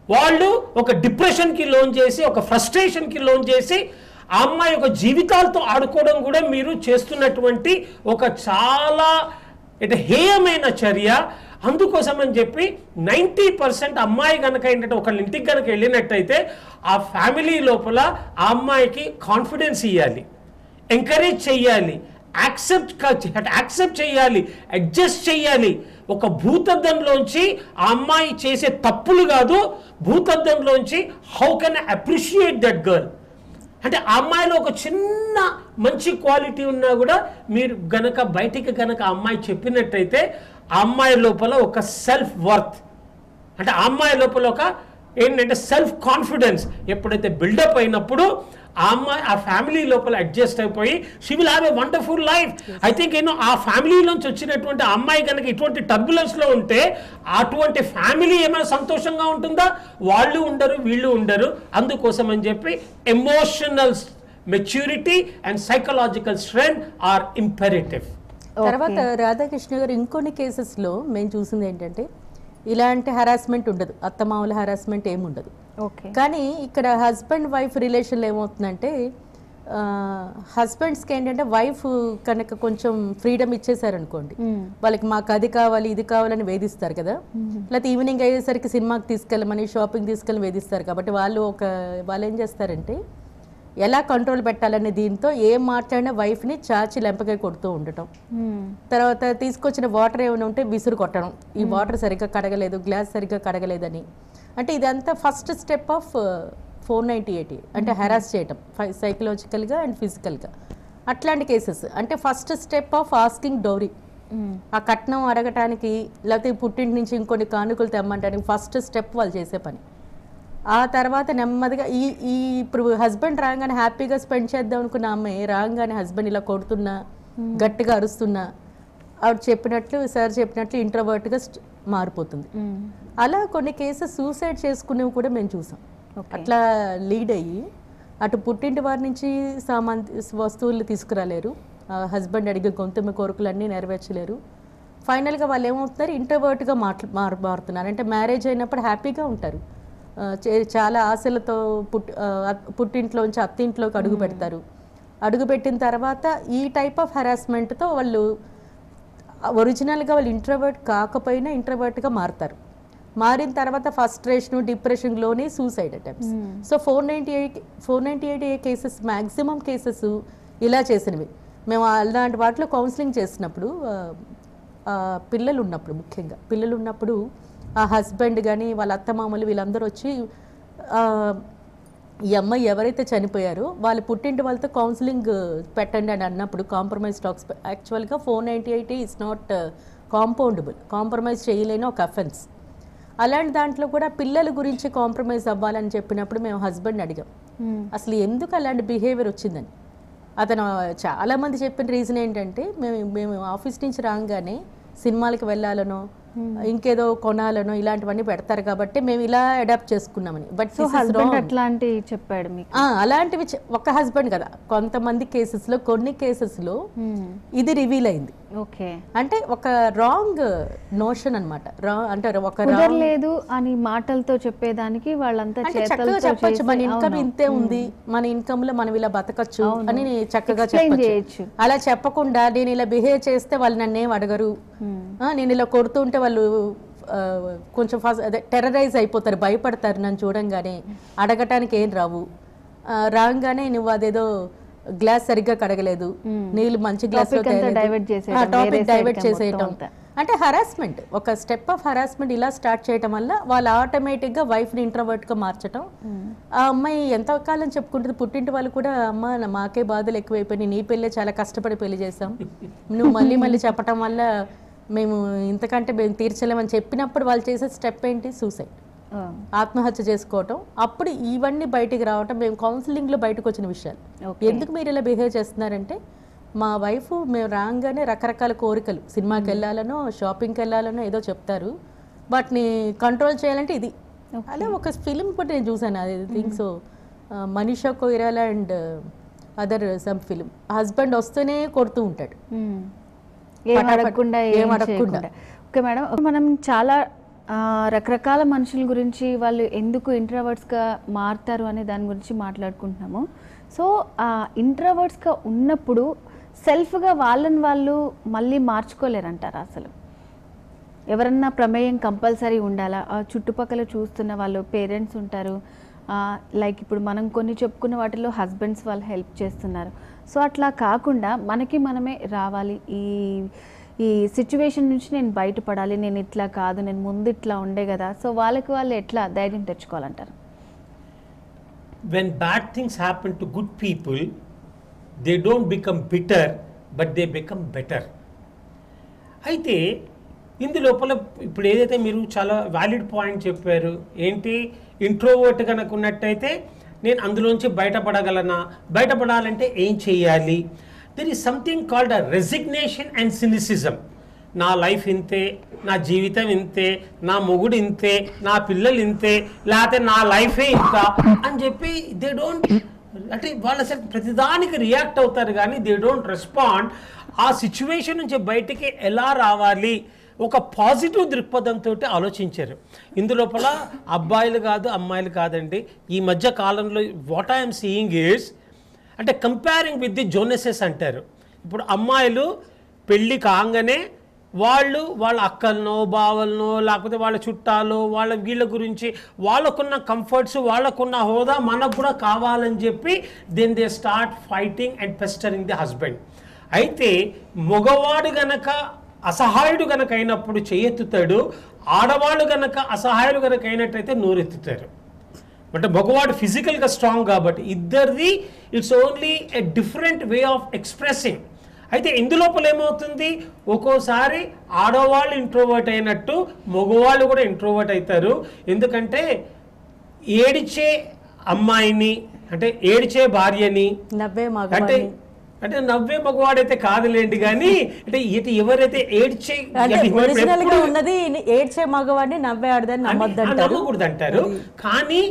Speaker 2: వాళ్ళు ఒక డిప్రెషన్కి లోన్ చేసి ఒక ఫ్రస్ట్రేషన్కి లోన్ చేసి ఆ అమ్మాయి యొక్క జీవితాలతో ఆడుకోవడం కూడా మీరు చేస్తున్నటువంటి ఒక చాలా ఇటు హేయమైన చర్య. అందుకోసం అని చెప్పి నైంటీ పర్సెంట్ అమ్మాయి కనుక ఏంటంటే ఒకళ్ళ ఇంటికి కనుక వెళ్ళినట్టయితే ఆ ఫ్యామిలీ లోపల ఆ అమ్మాయికి కాన్ఫిడెన్స్ ఇవ్వాలి ఎంకరేజ్ చెయ్యాలి. యాక్సెప్ట్ యాక్సెప్ట్ చేయాలి అడ్జస్ట్ చేయాలి ఒక భూతద్దంలోంచి ఆ అమ్మాయి చేసే తప్పులు కాదు భూతద్దంలోంచి how can appreciate that girl అంటే ఆ అమ్మాయిలో ఒక చిన్న మంచి క్వాలిటీ ఉన్నా కూడా మీరు గనక బయటికి గనక అమ్మాయి చెప్పినట్టయితే ఆ అమ్మాయి లోపల ఒక సెల్ఫ్ వర్త్ అంటే ఆ అమ్మాయి లోపల ఒక ఏంటంటే సెల్ఫ్ కాన్ఫిడెన్స్ ఎప్పుడైతే బిల్డప్ అయినప్పుడు ఆ అమ్మాయి ఆ ఫ్యామిలీ లోపల అడ్జస్ట్ అయిపోయి she will have a wonderful life I think ఏమో ఆ ఫ్యామిలీ నుంచి వచ్చినటువంటి ఆ అమ్మాయి కనుక ఇటువంటి turbulence లో ఉంటే అటువంటి ఫ్యామిలీ ఏమైనా సంతోషంగా ఉంటుందా? వాళ్ళు ఉండరు వీళ్ళు ఉండరు. అందుకోసం అని చెప్పి emotional maturity and psychological strength are imperative
Speaker 3: తర్వాత రాధాకృష్ణ గారు ఇంకొన్ని కేసెస్లో మేము చూసింది ఏంటంటే ఇలాంటి హరాస్మెంట్ ఉండదు. అత్తమామల హరాస్మెంట్ ఏమి ఉండదు
Speaker 1: ఓకే
Speaker 3: కానీ ఇక్కడ హస్బెండ్ వైఫ్ రిలేషన్లో ఏమవుతుందంటే హస్బెండ్స్కి ఏంటంటే వైఫ్ కనుక కొంచెం ఫ్రీడమ్ ఇచ్చేసారనుకోండి వాళ్ళకి మాకు అది కావాలి ఇది కావాలని వేధిస్తారు కదా. లేకపోతే ఈవినింగ్ అయ్యేసరికి సినిమాకి తీసుకెళ్ళమని షాపింగ్ తీసుకెళ్ళి వేధిస్తారు. కాబట్టి వాళ్ళు ఒక వాళ్ళు ఏం చేస్తారంటే ఎలా కంట్రోల్ పెట్టాలనే దీంతో ఏం మాట్లాడినా వైఫ్ని చాచి లెంపకాయ కొడుతూ ఉండటం. తర్వాత తీసుకొచ్చిన వాటర్ ఏమైనా ఉంటే విసురు కొట్టడం. ఈ వాటర్ సరిగ్గా కడగలేదు గ్లాస్ సరిగ్గా కడగలేదని. అంటే ఇదంతా first step of four ninety eighty అంటే హెరాస్ చేయటం. సైకలాజికల్గా అండ్ ఫిజికల్గా అట్లాంటి కేసెస్ అంటే first step of asking dowry ఆ కట్నం అడగటానికి లేకపోతే పుట్టింటి నుంచి ఇంకొన్ని కానుకలు తెమ్మంటానికి ఫస్ట్ స్టెప్ వాళ్ళు చేసే పని. ఆ తర్వాత నెమ్మదిగా ఈ ఈ ఇప్పుడు హస్బెండ్ రాగానే హ్యాపీగా స్పెండ్ చేద్దాం అనుకున్న అమ్మాయి రాగానే హస్బెండ్ ఇలా కొడుతున్నా గట్టిగా అరుస్తున్నా ఆవిడ చెప్పినట్లు సార్ చెప్పినట్లు ఇంట్రోవర్ట్గా మారిపోతుంది. అలా కొన్ని కేసెస్ సూసైడ్ చేసుకునేవి కూడా మేము చూసాం. అట్లా లీడ్ అయ్యి అటు పుట్టింటి వారి నుంచి సామాన్ వస్తువులు తీసుకురాలేరు. హస్బెండ్ అడిగే గొంతుమ్మ కోరికలన్నీ నెరవేర్చలేరు. ఫైనల్గా వాళ్ళు ఏమవుతున్నారు? ఇంట్రోవర్ట్గా మాట్లా మారు మారుతున్నారు. అంటే మ్యారేజ్ అయినప్పుడు హ్యాపీగా ఉంటారు. చాలా ఆశలతో పుట్ పుట్టింట్లోంచి అత్తింట్లోకి అడుగు పెడతారు. అడుగు పెట్టిన తర్వాత ఈ టైప్ ఆఫ్ హెరాస్మెంట్తో వాళ్ళు ఒరిజినల్గా వాళ్ళు ఇంట్రవర్ట్ కాకపోయినా ఇంట్రవర్ట్గా మారుతారు. మారిన తర్వాత frustration డిప్రెషన్లోనే suicide attempts so four ninety eight four ninety eight A cases maximum cases ఇలా చేసినవి. మేము అలాంటి వాటిలో కౌన్సిలింగ్ చేసినప్పుడు పిల్లలు ఉన్నప్పుడు ముఖ్యంగా పిల్లలు ఉన్నప్పుడు హస్బెండ్ కానీ వాళ్ళ అత్తమామలు వీళ్ళందరూ వచ్చి ఆ, ఈ అమ్మాయి ఎవరైతే చనిపోయారో వాళ్ళు పుట్టింటి వాళ్ళతో కౌన్సిలింగ్ పెట్టండి అని అన్నప్పుడు కాంప్రమైజ్ టాక్స్ యాక్చువల్గా four ninety eight is not compoundable compromise చేయలేని ఒక అఫెన్స్ అలాంటి దాంట్లో కూడా పిల్లల గురించి కాంప్రమైజ్ అవ్వాలని చెప్పినప్పుడు మేము హస్బెండ్ అడిగాం. అసలు ఎందుకు అలాంటి బిహేవియర్ వచ్చిందని? అతను చాలామంది చెప్పిన రీజన్ ఏంటంటే మేము మేము ఆఫీస్ నుంచి రాగానే సినిమాలకు వెళ్ళాలనో ఇంకేదో కొనాలనో ఇలాంటివన్నీ పెడతారు కాబట్టి మేము ఇలా అడాప్ట్ చేసుకున్నామని. బట్
Speaker 1: అట్లాంటి చెప్పాడు మీకు?
Speaker 3: అలాంటివి ఒక హస్బెండ్ కదా. కొంతమంది కేసెస్లో కొన్ని కేసెస్లో ఇది రివీల్ అయింది.
Speaker 1: ఓకే.
Speaker 3: అంటే ఒక రాంగ్ నోషన్ అనమాట అంటే ఒక
Speaker 1: కుదరలేదు అని మాటలతో చెప్పేదానికి వాళ్ళంతా
Speaker 3: చక్కగా చెప్పొచ్చు. మన ఇన్కమ్. ఇంతే ఉంది. మన ఇన్కమ్లో మనం ఇలా బతకచ్చు అని చక్కగా చెప్పొచ్చు. అలా చెప్పకుండా నేను ఇలా బిహేవ్ చేస్తే వాళ్ళు నన్ను ఏం అడగరు నేను ఇలా కొడుతుంటే వాళ్ళు కొంచెం ఫస్ట్ అదే టెర్రరైజ్ అయిపోతారు భయపడతారు నన్ను చూడంగానే. అడగటానికి ఏం రావు. రాగానే నువ్వు అదేదో గ్లాస్ సరిగ్గా కడగలేదు. నీళ్ళు మంచి గ్లాస్ టాపిక్ డైవర్ట్ చేసేయటం. అంటే హరాస్మెంట్ ఒక స్టెప్ ఆఫ్ హరాస్మెంట్ ఇలా స్టార్ట్ చేయటం వల్ల వాళ్ళు ఆటోమేటిక్గా వైఫ్ని ఇంట్రోవర్ట్గా మార్చటం. ఆ అమ్మాయి ఎంత కాలం చెప్పుకుంటుంది పుట్టింటి వాళ్ళు కూడా అమ్మ మాకే బాధలు ఎక్కువైపోయినాయి నీ పెళ్ళే చాలా కష్టపడి పెళ్ళి చేసాం నువ్వు మళ్ళీ మళ్ళీ చెప్పటం వల్ల మేము ఇంతకంటే మేము తీర్చలేమని చెప్పినప్పుడు వాళ్ళు చేసే స్టెప్ ఏంటి? సూసైడ్ ఆత్మహత్య చేసుకోవటం. అప్పుడు ఇవన్నీ బయటికి రావటం. మేము కౌన్సిలింగ్లో బయటకు వచ్చిన విషయాలు. ఎందుకు మీరు ఇలా బిహేవ్ చేస్తున్నారంటే మా వైఫ్ మేము రాగానే రకరకాల కోరికలు. సినిమాకి వెళ్ళాలనో షాపింగ్కి వెళ్ళాలనో ఏదో చెప్తారు. వాటిని కంట్రోల్ చేయాలంటే ఇది. అలా ఒక ఫిలిం కూడా నేను చూసాను అది think so Manisha Koirala and other some film husband వస్తూనే కొడుతూ ఉంటాడు.
Speaker 1: ఏం అడగకుండా
Speaker 3: ఏం అడగకుండా.
Speaker 1: Okay madam. మనం చాలా రకరకాల మనుషుల గురించి వాళ్ళు ఎందుకు ఇంట్రావర్డ్స్గా మారుతారు అనే దాని గురించి మాట్లాడుకుంటున్నాము. సో ఆ ఇంట్రావర్డ్స్గా ఉన్నప్పుడు సెల్ఫ్గా వాళ్ళని వాళ్ళు మళ్ళీ మార్చుకోలేరంటారా అసలు? ఎవరన్నా ప్రమేయం కంపల్సరీ ఉండాలా? చుట్టుపక్కల చూస్తున్న వాళ్ళు పేరెంట్స్ ఉంటారు. లైక్ ఇప్పుడు మనం కొన్ని చెప్పుకున్న వాటిలో హస్బెండ్స్ వాళ్ళు హెల్ప్ చేస్తున్నారు. సో అట్లా కాకుండా మనకి మనమే రావాలి. ఈ ఈ సిచ్యువేషన్ నుంచి నేను బయటపడాలి నేను ఇట్లా కాదు నేను ముందు ఇట్లా ఉండే కదా. సో వాళ్ళకి వాళ్ళు ఎట్లా ధైర్యం తెచ్చుకోవాలంటారు?
Speaker 2: When bad things happen to good people they don't become bitter but they become better అయితే ఇందు లోపల ఇప్పుడు ఏదైతే మీరు చాలా వ్యాలిడ్ పాయింట్ చెప్పారు ఏంటి? ఇంట్రోవర్ట్ కనుక ఉన్నట్టయితే నేను అందులోంచి బయటపడగలనా? బయటపడాలంటే ఏం చేయాలి? There is something called a resignation and cynicism నా లైఫ్ ఇంతే నా జీవితం ఇంతే నా మొగుడు ఇంతే నా పిల్లలు ఇంతే లేకపోతే నా లైఫే ఇంత అని చెప్పి దే డోంట్ అంటే వాళ్ళు అసలు ప్రతిదానికి రియాక్ట్ అవుతారు కానీ దే డోంట్ రెస్పాండ్ ఆ సిచ్యువేషన్ నుంచి బయటికి ఎలా రావాలి? ఒక పాజిటివ్ దృక్పథంతో ఆలోచించారు. ఇందులోపల అబ్బాయిలు కాదు అమ్మాయిలు కాదండి. ఈ మధ్య కాలంలో వాట్ ఐఎమ్ సీయింగ్ ఈజ్ అంటే కంపేరింగ్ విత్ ది జోనెసెస్ అంటారు. ఇప్పుడు అమ్మాయిలు పెళ్ళి కాగానే వాళ్ళు వాళ్ళ అక్కలనో బావలనో లేకపోతే వాళ్ళ చుట్టాలు వాళ్ళ వీళ్ళ గురించి వాళ్ళకున్న కంఫర్ట్స్ వాళ్ళకున్న హోదా మనకు కూడా కావాలని చెప్పి then they start fighting and pestering the husband అయితే మగవాడు గనక అసహాయుడు గనక అయినప్పుడు చేయెత్తుతాడు ఆడవాళ్ళు గనక అసహాయుడు గనక అయినట్టయితే నోరెత్తుతారు. అంటే మగవాడు ఫిజికల్గా స్ట్రాంగ్ కాబట్టి ఇద్దరిది it's only a different way of expressing అయితే ఇందులోపల ఏమవుతుంది? ఒక్కోసారి ఆడవాళ్ళు ఇంట్రోవర్ట్ అయినట్టు మగవాళ్ళు కూడా ఇంట్రోవర్ట్ అవుతారు ఎందుకంటే ఏడిచే అమ్మాయిని అంటే ఏడిచే భార్యని అంటే అంటే నవ్వే మగవాడైతే కాదులేండి కానీ అంటే ఇటు ఎవరైతే ఏడ్చే ఒరిజినల్గా
Speaker 3: ఉన్నది ఏడ్చే మగవాడిని నవ్వే ఆడదని నమ్మొద్దు
Speaker 2: నమ్మకూడదు అంటారు కానీ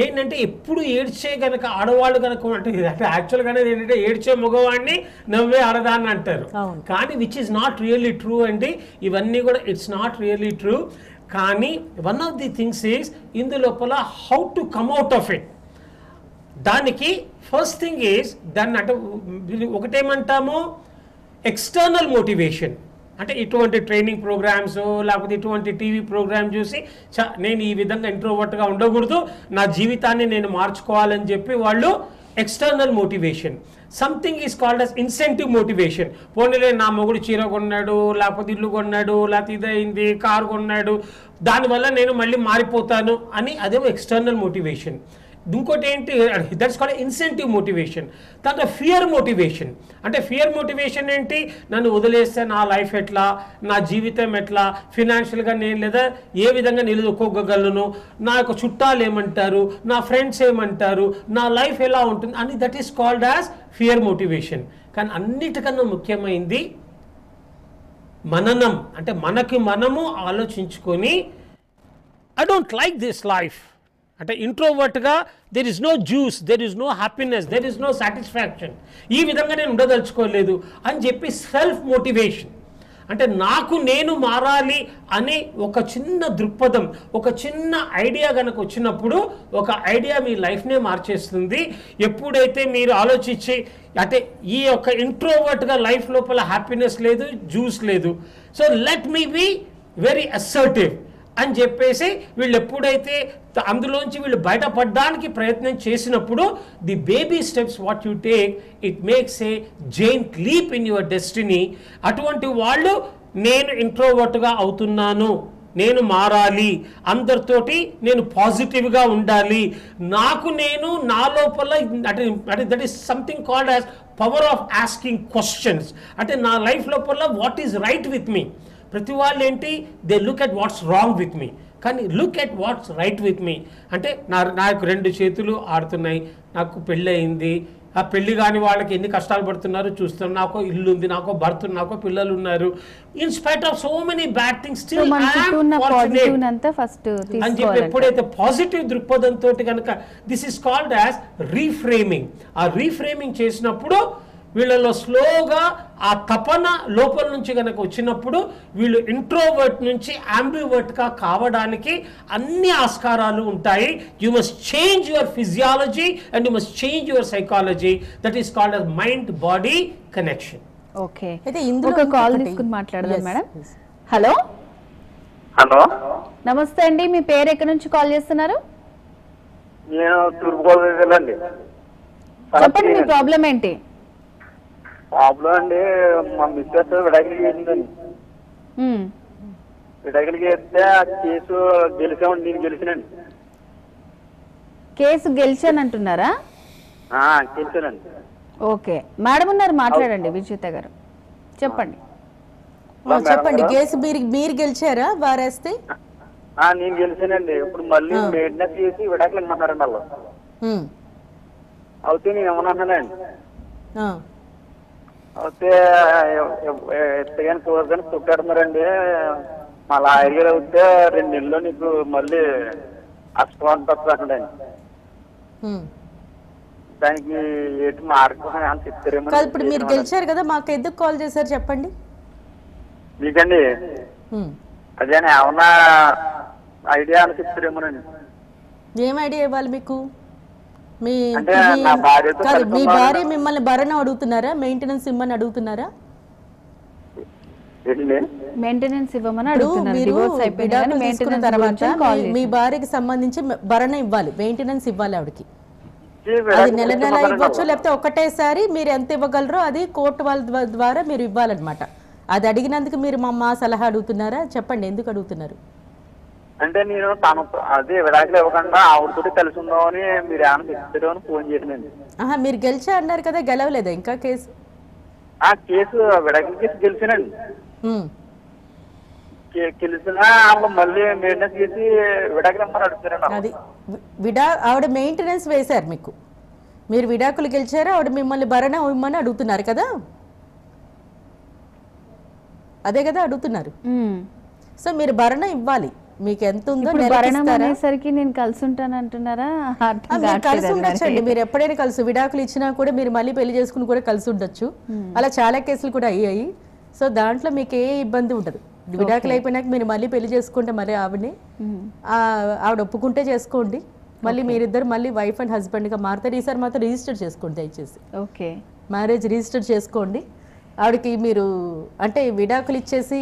Speaker 2: ఏంటంటే ఎప్పుడు ఏడ్చే గనక ఆడవాళ్ళు గనక అంటే అంటే యాక్చువల్గానే ఏంటంటే ఏడ్చే మగవాడిని నవ్వే ఆడదాన్ని అంటారు. కానీ which is not really true అండి. ఇవన్నీ కూడా ఇట్స్ నాట్ రియల్లీ ట్రూ కానీ one of the things is ఇందులోపల how to come out of it దానికి ఫస్ట్ థింగ్ ఈజ్ దాన్ని అంటే ఒకటేమంటాము? ఎక్స్టర్నల్ మోటివేషన్ అంటే ఇటువంటి ట్రైనింగ్ ప్రోగ్రామ్స్ లేకపోతే ఇటువంటి టీవీ ప్రోగ్రామ్ చూసి చ నేను ఈ విధంగా ఇంట్రోవర్ట్గా ఉండకూడదు నా జీవితాన్ని నేను మార్చుకోవాలని చెప్పి వాళ్ళు external motivation something is called as incentive motivation పోనీలే నా మొగుడు చీర కొన్నాడు లేకపోతే ఇల్లు కొన్నాడు లేకపోతే ఇదైంది కారు కొన్నాడు దానివల్ల నేను మళ్ళీ మారిపోతాను అని అదే ఎక్స్టర్నల్ మోటివేషన్ ఇంకోటి ఏంటి? దట్స్ కాల్ ఇన్సెంటివ్ మోటివేషన్ తర్వాత ఫియర్ మోటివేషన్ అంటే ఫియర్ మోటివేషన్ ఏంటి? నన్ను వదిలేస్తే నా లైఫ్ ఎట్లా? నా జీవితం ఎట్లా? ఫినాన్షియల్గా నేను లేదా ఏ విధంగా నిలుదొక్కోగలను? నా యొక్క చుట్టాలు ఏమంటారు? నా ఫ్రెండ్స్ ఏమంటారు? నా లైఫ్ ఎలా ఉంటుంది? అని that is called as fear motivation కానీ అన్నిటికన్నా ముఖ్యమైనది మననం. అంటే మనకి మనము ఆలోచించుకొని I don't like this life అంటే ఇంట్రోవర్ట్గా there is no juice there is no happiness there is no satisfaction ఈ విధంగా నేను ఉండదలుచుకోలేదు అని చెప్పి సెల్ఫ్ మోటివేషన్ అంటే నాకు నేను మారాలి అనే ఒక చిన్న దృక్పథం ఒక చిన్న ఐడియా కనుక వచ్చినప్పుడు ఒక ఐడియా మీ లైఫ్నే మార్చేస్తుంది. ఎప్పుడైతే మీరు ఆలోచించి అంటే ఈ యొక్క ఇంట్రోవర్ట్గా లైఫ్ లోపల హ్యాపీనెస్ లేదు జ్యూస్ లేదు. So let me be very assertive అని చెప్పేసి వీళ్ళు ఎప్పుడైతే అందులోంచి వీళ్ళు బయటపడడానికి ప్రయత్నం చేసినప్పుడు the baby steps what you take it makes a giant leap in your destiny. అటువంటి వాళ్ళు నేను ఇంట్రోవర్ట్గా అవుతున్నాను నేను మారాలి అందరితోటి నేను పాజిటివ్గా ఉండాలి నాకు నేను నా లోపల అంటే అంటే that is something called as power of asking questions అంటే నా లైఫ్ లోపల what is right with me ప్రతి వాళ్ళు ఏంటి? They look at what's wrong with me కానీ look at what's right with me అంటే నా నాకు రెండు చేతులు ఆడుతున్నాయి నాకు పెళ్ళి అయింది ఆ పెళ్ళి కాని వాళ్ళకి ఎన్ని కష్టాలు పడుతున్నారో చూస్తున్నాను నాకు ఇల్లు ఉంది నాకు భర్త నాకు పిల్లలు ఉన్నారు in spite of so many bad things అని చెప్పి ఎప్పుడైతే పాజిటివ్ దృక్పథంతో కనుక this is called as reframing ఆ రీఫ్రేమింగ్ చేసినప్పుడు వీళ్ళలో స్లోగా ఆ తపన లోపల నుంచి కనుక వచ్చినప్పుడు వీళ్ళు ఇంట్రోవర్ట్ నుంచి గా కావడానికి అన్ని ఆస్కారాలు ఉంటాయి. You must change your physiology and you must change your psychology that is called as mind body connection
Speaker 1: okay.
Speaker 3: అయితే ఇందులో
Speaker 1: ఒక కాల్ తీసుకుని మాట్లాడదాం మేడం. హలో?
Speaker 5: హలో?
Speaker 1: నమస్తే అండి. మీ పేరు ఎక్కడి నుంచి కాల్ చేస్తున్నారు?
Speaker 5: నేను తూర్పుగోదావరి
Speaker 1: చెప్పండి మీ ప్రాబ్లం ఏంటి?
Speaker 5: ప్రాబ్లం అండి మా మిస్సెస్ విడాకులు చేసిందండి
Speaker 1: మ్మ్.
Speaker 5: విడాకులు చేస్తే ఆ కేసు గెలిచామండి నేను గెలిచినండి.
Speaker 1: కేసు గెలిచాను అంటున్నారా
Speaker 5: ఆ, గెలిచానండి.
Speaker 1: ఓకే. మేడం ఉన్నారు మాట్లాడండి విజేత గారు. చెప్పండి.
Speaker 3: ఆ, చెప్పండి కేసు మీరు మీరు గెలిచారా? వారేస్తే?
Speaker 5: ఆ, నేను గెలిచానండి. ఇప్పుడు మళ్ళీ మెయింటెనెన్స్ చేసి విడాకులు ఇమ్మన్నారండి వాళ్ళు.
Speaker 3: ఉమ్.
Speaker 5: అయితే నేను ఏమన్నానండి
Speaker 3: ఆ.
Speaker 5: అయితే ఎత్తగాని కుదరదని చుట్టాడుతున్నారండి మా లాయర్ గారు అయితే రెండు నెలల్లో నీకు మళ్ళీ అంటాడండి
Speaker 3: ఉమ్.
Speaker 5: దానికి ఏంటి మార్గం అని చెప్తారేమో
Speaker 3: కాదు ఇప్పుడు మీరు గెలిచారు కదా మాకు ఎందుకు కాల్ చేశారు చెప్పండి?
Speaker 5: మీకండి. అదే ఏమన్నా ఐడియా అని చెప్తారేమోనండి
Speaker 3: ఏం ఐడియా ఇవ్వాలి మీకు? మీ
Speaker 5: అంటే
Speaker 3: మీ- కాదు. భార్య మిమ్మల్ని భరణ అడుగుతున్నారా? మెయింటెనెన్స్ ఇమ్మని అడుగుతున్నారా?
Speaker 1: మెయింటెనెన్స్ ఇవ్వమని అడుగుతున్నారు
Speaker 3: తర్వాత మీ- భార్యకి సంబంధించి భరణ ఇవ్వాలి మెయింటెనెన్స్ ఇవ్వాలి ఆవిడకి. అది నెల నెల ఇవ్వచ్చు. లేకపోతే ఒకటేసారి మీరు ఎంత ఇవ్వగలరో అది కోర్టు వాళ్ళ ద్వా- ద్వారా మీరు ఇవ్వాలన్నమాట. అది అడిగినందుకు మీరు మా మా సలహా అడుగుతున్నారా? చెప్పండి ఎందుకు అడుగుతున్నారు?
Speaker 5: అంటే నేను తన అదే విడాకులు ఇవ్వకుండా ఆవిడతోటి కలిసి ఉందామని మీరు ఏమైనా చెప్తారో అని ఫోన్ చేసినండి
Speaker 3: ఆహా మీరు గెలిచా అన్నారు కదా గెలవలేదా ఇంకా కేసు?
Speaker 5: ఆ కేసు విడాకుల కేసు గెలిచినండి. గెలిచినా మళ్ళీ మెయింటెనెన్స్ చేసి విడాకులు ఇమ్మని అడుగుతారండి వాళ్ళు.
Speaker 3: అది వి- విడా ఆవిడ మెయింటెనెన్స్ వేశారు మీకు. మీరు విడాకులు గెలిచారు ఆవిడ మిమ్మల్ని భరణ ఇమ్మని అడుగుతున్నారు కదా? అదే కదా అడుగుతున్నారు. సో మీరు భరణ ఇవ్వాలి. మీకు ఎంత ఉందో?
Speaker 1: అనేసరికి నేను కలిసి ఉంటాను అంటున్నారా
Speaker 3: మీరు కలిసి ఉండొచ్చండి. మీరు ఎప్పుడైనా కలిసి విడాకులు ఇచ్చినా కూడా మీరు మళ్ళీ పెళ్ళి చేసుకుని కూడా కలిసి ఉండొచ్చు అలా చాలా కేసులు కూడా అయ్యాయి. సో దాంట్లో మీకు ఏ ఇబ్బంది ఉండదు. విడాకులు అయిపోయినాక మీరు మళ్ళీ పెళ్ళి చేసుకుంటే మళ్ళీ ఆవిడని ఆవిడ ఒప్పుకుంటే చేసుకోండి. మళ్ళీ మీరిద్దరు మళ్ళీ వైఫ్ అండ్ హస్బెండ్గా మారుతారు. ఈసారి మాత్రం రిజిస్టర్ చేసుకోండి దయచేసి.
Speaker 1: ఓకే.
Speaker 3: మ్యారేజ్ రిజిస్టర్ చేసుకోండి. ఆవిడకి మీరు అంటే విడాకులు ఇచ్చేసి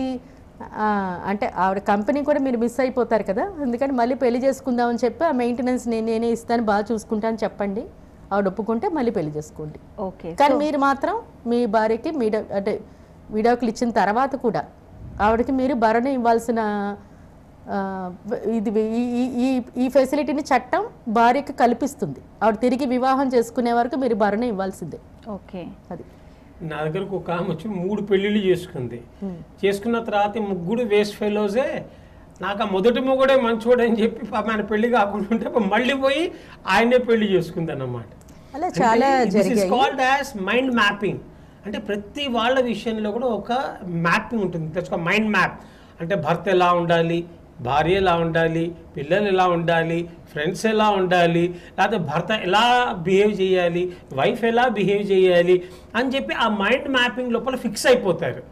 Speaker 3: అంటే ఆవిడ కంపెనీ కూడా మీరు మిస్ అయిపోతారు కదా అందుకని మళ్ళీ పెళ్ళి చేసుకుందామని చెప్పి ఆ మెయింటెనెన్స్ నేను నేనే ఇస్తాను బాగా చూసుకుంటాను చెప్పండి. ఆవిడ ఒప్పుకుంటే మళ్ళీ పెళ్ళి చేసుకోండి.
Speaker 1: ఓకే.
Speaker 3: కానీ మీరు మాత్రం మీ భార్యకి మీడ అంటే విడాకులు ఇచ్చిన తర్వాత కూడా ఆవిడకి మీరు భరణ ఇవ్వాల్సిన ఇది ఈ ఈ ఫెసిలిటీని చట్టం భార్యకి కల్పిస్తుంది. ఆవిడ తిరిగి వివాహం చేసుకునే వరకు మీరు భరణ ఇవ్వాల్సిందే.
Speaker 1: ఓకే.
Speaker 3: అది.
Speaker 2: నా దగ్గరకు ఒక ఆమె వచ్చి మూడు పెళ్ళిళ్ళు చేసుకుంది. చేసుకున్న తర్వాత ముగ్గురు వేస్ట్ ఫెలోజే నాకు ఆ మొదటి మొగుడే మంచోడు అని చెప్పి పాపం ఆయన పెళ్ళి కాకుండా ఉంటే మళ్ళీ పోయి ఆయనే పెళ్ళి చేసుకుంది అన్నమాట కాల్డ్ యాజ్ మైండ్ మ్యాపింగ్ అంటే ప్రతి వాళ్ళ విషయంలో కూడా ఒక మ్యాపింగ్ ఉంటుంది. మైండ్ మ్యాప్ అంటే భర్త ఎలా ఉండాలి? భార్య ఎలా ఉండాలి? పిల్లలు ఎలా ఉండాలి? ఫ్రెండ్స్ ఎలా ఉండాలి? లేకపోతే భర్త ఎలా బిహేవ్ చేయాలి? వైఫ్ ఎలా బిహేవ్ చేయాలి? అని చెప్పి ఆ మైండ్ మ్యాపింగ్ లోపల ఫిక్స్ అయిపోతారు.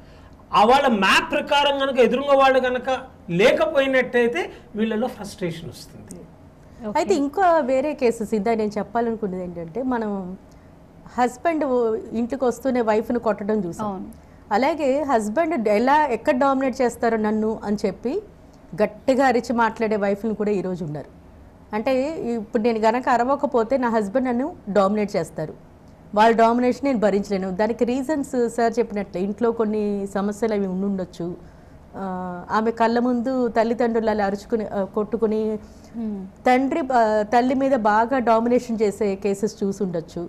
Speaker 2: ఆ వాళ్ళ మ్యాప్ ప్రకారం కనుక ఎదురుగా వాళ్ళు కనుక లేకపోయినట్టయితే వీళ్ళలో ఫ్రస్ట్రేషన్ వస్తుంది.
Speaker 3: అయితే ఇంకో వేరే కేసెస్ ఇందా నేను చెప్పాలనుకున్నది ఏంటంటే మనం హస్బెండ్ ఇంటికి వస్తూనే వైఫ్ని కొట్టడం చూసాం. అలాగే హస్బెండ్ ఎలా ఎక్కడ డామినేట్ చేస్తారో నన్ను అని చెప్పి గట్టిగా అరిచి మాట్లాడే వైఫ్ని కూడా ఈరోజు ఉన్నారు. అంటే ఇప్పుడు నేను గనక అరవకపోతే నా హస్బెండ్ నన్ను డామినేట్ చేస్తారు. వాళ్ళ డామినేషన్ నేను భరించలేను. దానికి రీజన్స్ సార్ చెప్పినట్లే ఇంట్లో కొన్ని సమస్యలు అవి ఉండుండొచ్చు. ఆమె కళ్ళ ముందు తల్లిదండ్రులు అలా అరుచుకుని కొట్టుకుని తండ్రి తల్లి మీద బాగా డామినేషన్ చేసే కేసెస్ చూసి ఉండొచ్చు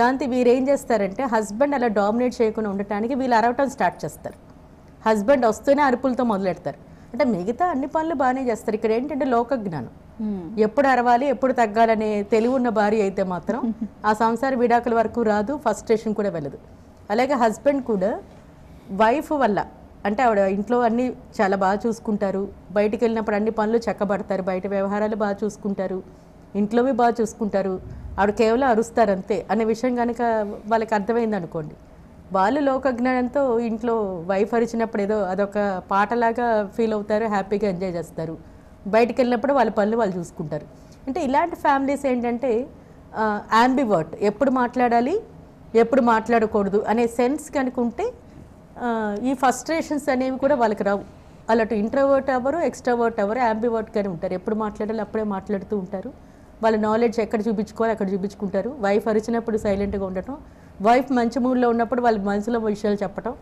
Speaker 3: దాంతో వీరు ఏం చేస్తారంటే హస్బెండ్ అలా డామినేట్ చేయకుండా ఉండటానికి వీళ్ళు అరవటం స్టార్ట్ చేస్తారు. హస్బెండ్ వస్తూనే అరుపులతో మొదలెడతారు. అంటే మిగతా అన్ని పనులు బాగానే చేస్తారు. ఇక్కడ ఏంటంటే లోక జ్ఞానం ఎప్పుడు అరవాలి ఎప్పుడు తగ్గాలనే తెలివి ఉన్న భార్య అయితే మాత్రం ఆ సంసార విడాకుల వరకు రాదు ఫస్ట్ స్టేషన్ కూడా వెళ్ళదు. అలాగే హస్బెండ్ కూడా వైఫ్ వల్ల అంటే ఆవిడ ఇంట్లో అన్ని చాలా బాగా చూసుకుంటారు. బయటికి వెళ్ళినప్పుడు అన్ని పనులు చక్కబడతారు. బయట వ్యవహారాలు బాగా చూసుకుంటారు. ఇంట్లోవి బాగా చూసుకుంటారు. ఆవిడ కేవలం అరుస్తారు అంతే అనే విషయం కనుక వాళ్ళకి అర్థమైంది అనుకోండి వాళ్ళు లోకజ్ఞానంతో ఇంట్లో వైఫ్ అరిచినప్పుడు ఏదో అదొక పాటలాగా ఫీల్ అవుతారు హ్యాపీగా ఎంజాయ్ చేస్తారు. బయటికి వెళ్ళినప్పుడు వాళ్ళ పనులు వాళ్ళు చూసుకుంటారు. అంటే ఇలాంటి ఫ్యామిలీస్ ఏంటంటే యాంబివర్ట్ ఎప్పుడు మాట్లాడాలి ఎప్పుడు మాట్లాడకూడదు అనే సెన్స్ కనుక ఉంటే ఈ ఫస్ట్రేషన్స్ అనేవి కూడా వాళ్ళకి రావు. అలాంటి ఇంట్రోవర్ట్ ఎవరు ఎక్స్ట్రావర్ట్ ఎవరు యాంబివర్ట్ కానీ ఉంటారు. ఎప్పుడు మాట్లాడాలి అప్పుడే మాట్లాడుతూ ఉంటారు. వాళ్ళ నాలెడ్జ్ ఎక్కడ చూపించుకోవాలి అక్కడ చూపించుకుంటారు. వైఫ్ అరిచినప్పుడు సైలెంట్గా ఉండటం వైఫ్ మంచి మూడ్లో ఉన్నప్పుడు వాళ్ళ మనసులో విషయాలు చెప్పటం.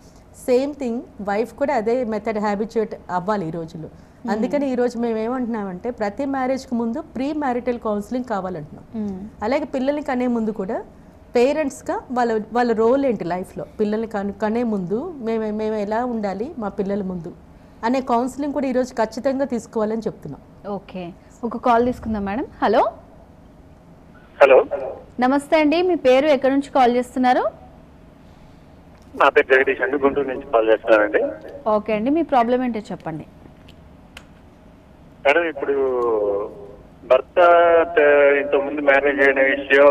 Speaker 3: సేమ్ థింగ్ వైఫ్ కూడా అదే మెథడ్ హ్యాబిచుయేట్ అవ్వాలి ఈ రోజుల్లో. అందుకని ఈ రోజు మేము ఏమంటున్నామంటే ప్రతి మ్యారేజ్కి ముందు ప్రీ మ్యారిటల్ కౌన్సిలింగ్ కావాలంటున్నాం అలాగే పిల్లల్ని కనే ముందు కూడా పేరెంట్స్గా వాళ్ళ వాళ్ళ రోల్ ఏంటి లైఫ్లో పిల్లల్ని కను కనే ముందు మేము మేము ఎలా ఉండాలి మా పిల్లల ముందు అనే కౌన్సిలింగ్ కూడా ఈరోజు ఖచ్చితంగా తీసుకోవాలని చెప్తున్నాం.
Speaker 1: ఓకే ఒక కాల్ తీసుకుందాం మేడం. Hello
Speaker 6: hello.
Speaker 1: నమస్తే అండి మీ పేరు ఎక్కడి నుంచి కాల్ చేస్తున్నారు?
Speaker 6: నా పేరు జగదీష్ అండి గుంటూరు నుంచి కాల్ చేస్తున్నానండి.
Speaker 1: ఓకే అండి మీ ప్రాబ్లం ఏంటో చెప్పండి.
Speaker 6: మేడం ఇప్పుడు భర్త ఇంతకుముందు మ్యారేజ్ అయిన విషయం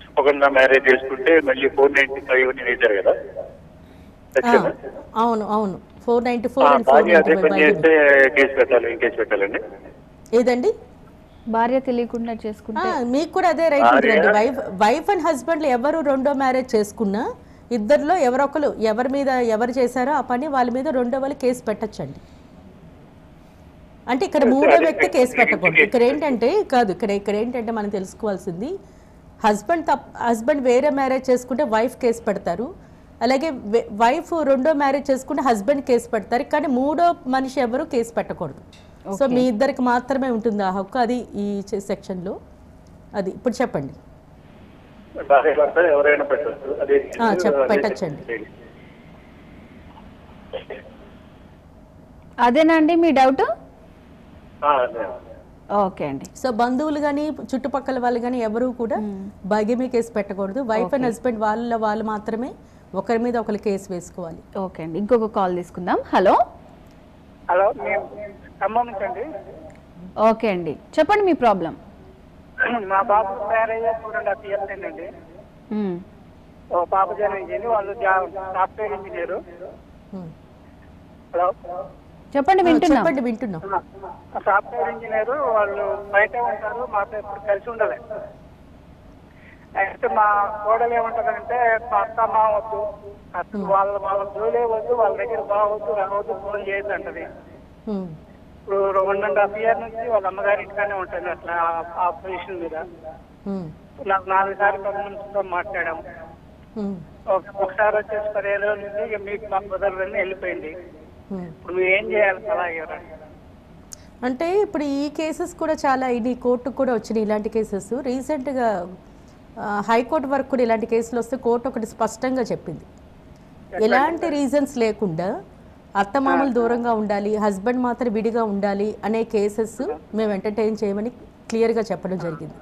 Speaker 6: చెప్పకుండా మ్యారేజ్ చేసుకుంటే మళ్ళీ ఫోర్ నైన్టీ ఫైవ్ అని వేశారు కదా?
Speaker 3: అవును అవును. ఫోర్ నైంటీ ఫోర్
Speaker 6: అదే పని చేస్తే కేసు పెట్టాలి ఏం కేసు పెట్టాలండి?
Speaker 3: ఏదండి?
Speaker 1: భార్య తెలియకుండా చేసుకుంటే
Speaker 3: మీకు కూడా అదే రైట్ ఉంటుందండి వైఫ్ వైఫ్ అండ్ హస్బెండ్ ఎవరు రెండో మ్యారేజ్ చేసుకున్నా ఇద్దరిలో ఎవరొకరు ఎవరి మీద ఎవరు చేశారో ఆ పని వాళ్ళ మీద రెండో వాళ్ళు కేసు పెట్టచ్చండి. అంటే ఇక్కడ మూడో వ్యక్తి కేసు పెట్టకూడదు. ఇక్కడ ఏంటంటే కాదు ఇక్కడ ఇక్కడ ఏంటంటే మనం తెలుసుకోవాల్సింది హస్బెండ్ తప్ హస్బెండ్ వేరే మ్యారేజ్ చేసుకుంటే వైఫ్ కేసు పెడతారు. అలాగే వైఫ్ రెండో మ్యారేజ్ చేసుకుంటే హస్బెండ్ కేసు పెడతారు. కానీ మూడో మనిషి ఎవరు కేసు పెట్టకూడదు. సో మీ ఇద్దరికి మాత్రమే ఉంటుంది ఆ హక్కు. అది ఈ సెక్షన్లో. అది ఇప్పుడు చెప్పండి. పెట్టచ్చండి.
Speaker 1: అదేనండి మీ డౌట్?
Speaker 6: ఆ, అదే.
Speaker 1: ఓకే అండి.
Speaker 3: సో బంధువులు కానీ చుట్టుపక్కల వాళ్ళు కానీ ఎవరు కూడా బైగమీ కేసు పెట్టకూడదు. వైఫ్ అండ్ హస్బెండ్ వాళ్ళ వాళ్ళు మాత్రమే ఒకరి మీద ఒకరు కేసు వేసుకోవాలి.
Speaker 1: ఓకే అండి. ఇంకొక కాల్ తీసుకుందాం. హలో?
Speaker 7: హలో ఖమ్మం నుంచి అండి.
Speaker 1: ఓకే అండి. చెప్పండి మీ ప్రాబ్లం.
Speaker 7: మా బాబు marriage two and half years అయిందండి. ఓ పాప జన్మించింది వాళ్ళు సాఫ్ట్వేర్ ఇంజనీర్. హలో.
Speaker 1: చెప్పండి వింటున్నాం.
Speaker 3: చెప్పండి వింటున్నాం.
Speaker 7: సాఫ్ట్వేర్ ఇంజనీర్ వాళ్ళు బయట ఉంటారు మాతో ఎప్పుడు కలిసి ఉండలే. అయితే మా కోడలు ఏమంటారంటే మా అత్త మా వద్దు. అసలు వాళ్ళ వాళ్ళ జోలే వద్దు వాళ్ళ దగ్గర బాగొద్దు రావద్దు ఫోన్ చేయొద్దు అంటది. ఇప్పుడు వన్ అండ్ హాఫ్ ఇయర్ నుంచి వాళ్ళ అమ్మగారి ఇంటికానే ఉంటుంది అట్లా ఆ- పొజిషన్ మీద. నాకు నాలుగు సార్లు పదకొండుతో మాట్లాడాము. ఒకసారి వచ్చేసి పదిహేను రోజుల నుంచి ఇక మీకు మాకు కుదరదని వెళ్ళిపోయింది. ఇప్పుడు నువ్వు ఏం చేయాలి సలహా
Speaker 3: అంటే ఇప్పుడు ఈ కేసెస్ కూడా చాలా ఇది కోర్టుకు కూడా వచ్చినాయి ఇలాంటి కేసెస్. రీసెంట్గా హైకోర్టు వరకు కూడా ఇలాంటి కేసులు వస్తే కోర్టు ఒకటి స్పష్టంగా చెప్పింది. ఎలాంటి రీజన్స్ లేకుండా అత్తమామలు దూరంగా ఉండాలి హస్బెండ్ మాత్రం విడిగా ఉండాలి అనే కేసెస్ మేము ఎంటర్టైన్ చేయమని క్లియర్గా చెప్పడం జరిగింది.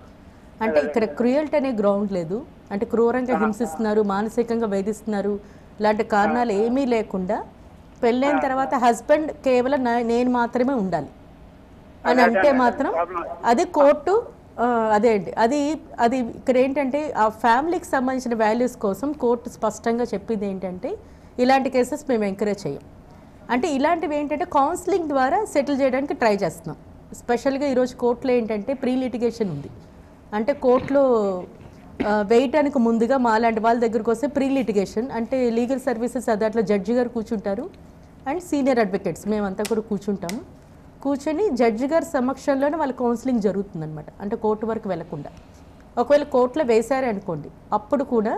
Speaker 3: అంటే ఇక్కడ క్రూయల్టీ అనే గ్రౌండ్ లేదు. అంటే క్రూరంగా హింసిస్తున్నారు మానసికంగా వేధిస్తున్నారు ఇలాంటి కారణాలు ఏమీ లేకుండా పెళ్ళైన తర్వాత హస్బెండ్ కేవలం నేను మాత్రమే ఉండాలి. అని అంటే మాత్రం అది. కోర్టు అదే అండి. అది అది ఇక్కడ ఏంటంటే ఆ ఫ్యామిలీకి సంబంధించిన వాల్యూస్ కోసం కోర్టు స్పష్టంగా చెప్పింది ఏంటంటే ఇలాంటి కేసెస్ మేము ఎంకరేజ్ చేయం. అంటే ఇలాంటివి ఏంటంటే కౌన్సిలింగ్ ద్వారా సెటిల్ చేయడానికి ట్రై చేస్తున్నాం. స్పెషల్గా ఈరోజు కోర్టులో ఏంటంటే ప్రీ లిటిగేషన్ ఉంది. అంటే కోర్టులో వేయటానికి ముందుగా మాలాంటి వాళ్ళ దగ్గరకు వస్తే ప్రీ లిటిగేషన్ అంటే లీగల్ సర్వీసెస్ దాంట్లో జడ్జి గారు కూర్చుంటారు అండ్ సీనియర్ అడ్వకేట్స్ మేమంతా కూడా కూర్చుంటాము. కూర్చొని జడ్జి గారి సమక్షంలోనే వాళ్ళ కౌన్సిలింగ్ జరుగుతుందన్నమాట. అంటే కోర్టు వరకు వెళ్ళకుండా. ఒకవేళ కోర్టులో వేశారే అనుకోండి అప్పుడు కూడా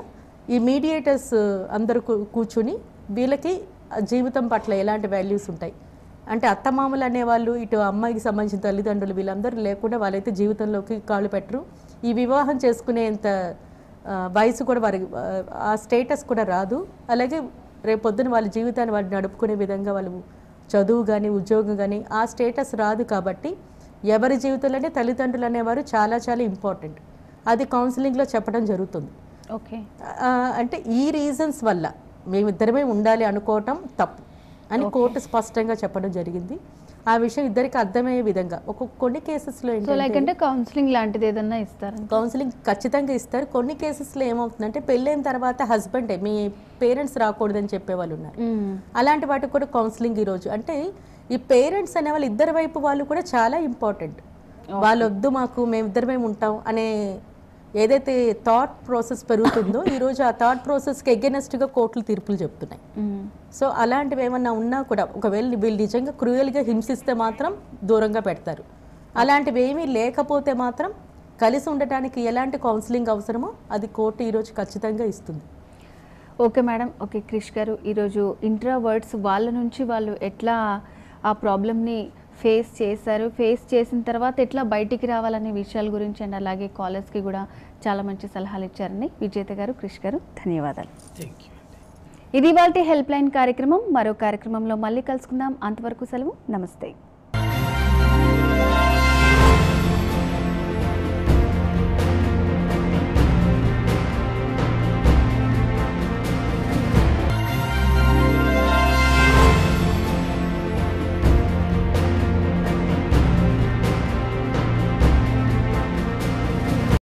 Speaker 3: ఈ మీడియేటర్స్ అందరూ కూర్చుని వీళ్ళకి జీవితం పట్ల ఎలాంటి వాల్యూస్ ఉంటాయి? అంటే అత్తమామలు అనేవాళ్ళు ఇటు అమ్మాయికి సంబంధించిన తల్లిదండ్రులు వీళ్ళందరూ లేకుండా వాళ్ళైతే జీవితంలోకి కాళ్ళు పెట్టరు. ఈ వివాహం చేసుకునేంత వయసు కూడా వారికి ఆ, స్టేటస్ కూడా రాదు. అలాగే రేపు పొద్దున వాళ్ళ జీవితాన్ని వాళ్ళు నడుపుకునే విధంగా వాళ్ళు చదువు కానీ ఉద్యోగం కానీ ఆ స్టేటస్ రాదు కాబట్టి ఎవరి జీవితంలోనే తల్లిదండ్రులు అనేవారు చాలా చాలా ఇంపార్టెంట్. అది కౌన్సిలింగ్లో చెప్పడం జరుగుతుంది.
Speaker 1: ఓకే.
Speaker 3: అంటే ఈ రీజన్స్ వల్ల మేమిద్దరమే ఉండాలి అనుకోవటం తప్పు అని కోర్టు స్పష్టంగా చెప్పడం జరిగింది. ఆ విషయం ఇద్దరికి అర్థమయ్యే విధంగా ఒక కొన్ని కేసెస్లో ఏంటంటే
Speaker 1: కౌన్సిలింగ్ లాంటిది ఏదన్నా ఇస్తారంట
Speaker 3: కౌన్సిలింగ్ ఖచ్చితంగా ఇస్తారు. కొన్ని కేసెస్లో ఏమవుతుందంటే పెళ్ళైన తర్వాత హస్బెండ్ మీ పేరెంట్స్ రాకూడదని చెప్పేవాళ్ళు ఉన్నారు.
Speaker 1: మ్మ్.
Speaker 3: అలాంటి వాటికి కూడా కౌన్సిలింగ్ ఈరోజు అంటే ఈ పేరెంట్స్ అనే వాళ్ళు ఇద్దరు వైపు వాళ్ళు కూడా చాలా ఇంపార్టెంట్ వాళ్ళు వద్దు మాకు మేమిద్దరమే ఉంటాం అనే ఏదైతే థాట్ ప్రాసెస్ పెరుగుతుందో ఈరోజు ఆ థాట్ ప్రాసెస్కి ఎగెనెస్ట్గా కోర్టులు తీర్పులు చెప్తున్నాయి. సో అలాంటివి ఏమన్నా ఉన్నా కూడా ఒకవేళ వీళ్ళు నిజంగా క్రూయల్గా హింసిస్తే మాత్రం దూరంగా పెడతారు. అలాంటివి ఏమీ లేకపోతే మాత్రం కలిసి ఉండటానికి ఎలాంటి కౌన్సిలింగ్ అవసరమో అది కోర్టు ఈరోజు ఖచ్చితంగా ఇస్తుంది.
Speaker 1: Okay madam. ఓకే క్రిష్ గారు ఈరోజు ఇంట్రావర్డ్స్ వాళ్ళ నుంచి వాళ్ళు ఎట్లా ఆ ప్రాబ్లమ్ని ఫేస్ చేశారు. ఫేస్ చేసిన తర్వాత ఎట్లా బయటికి రావాలనే విషయాల గురించి అండ్ అలాగే కాలర్స్కి కూడా చాలా మంచి సలహాలు ఇచ్చారని విజేత గారు క్రిష్ గారు ధన్యవాదాలు. ఇది వాళ్ళ హెల్ప్ లైన్ కార్యక్రమం. మరో కార్యక్రమంలో మళ్ళీ కలుసుకుందాం. అంతవరకు సెలవు. నమస్తే.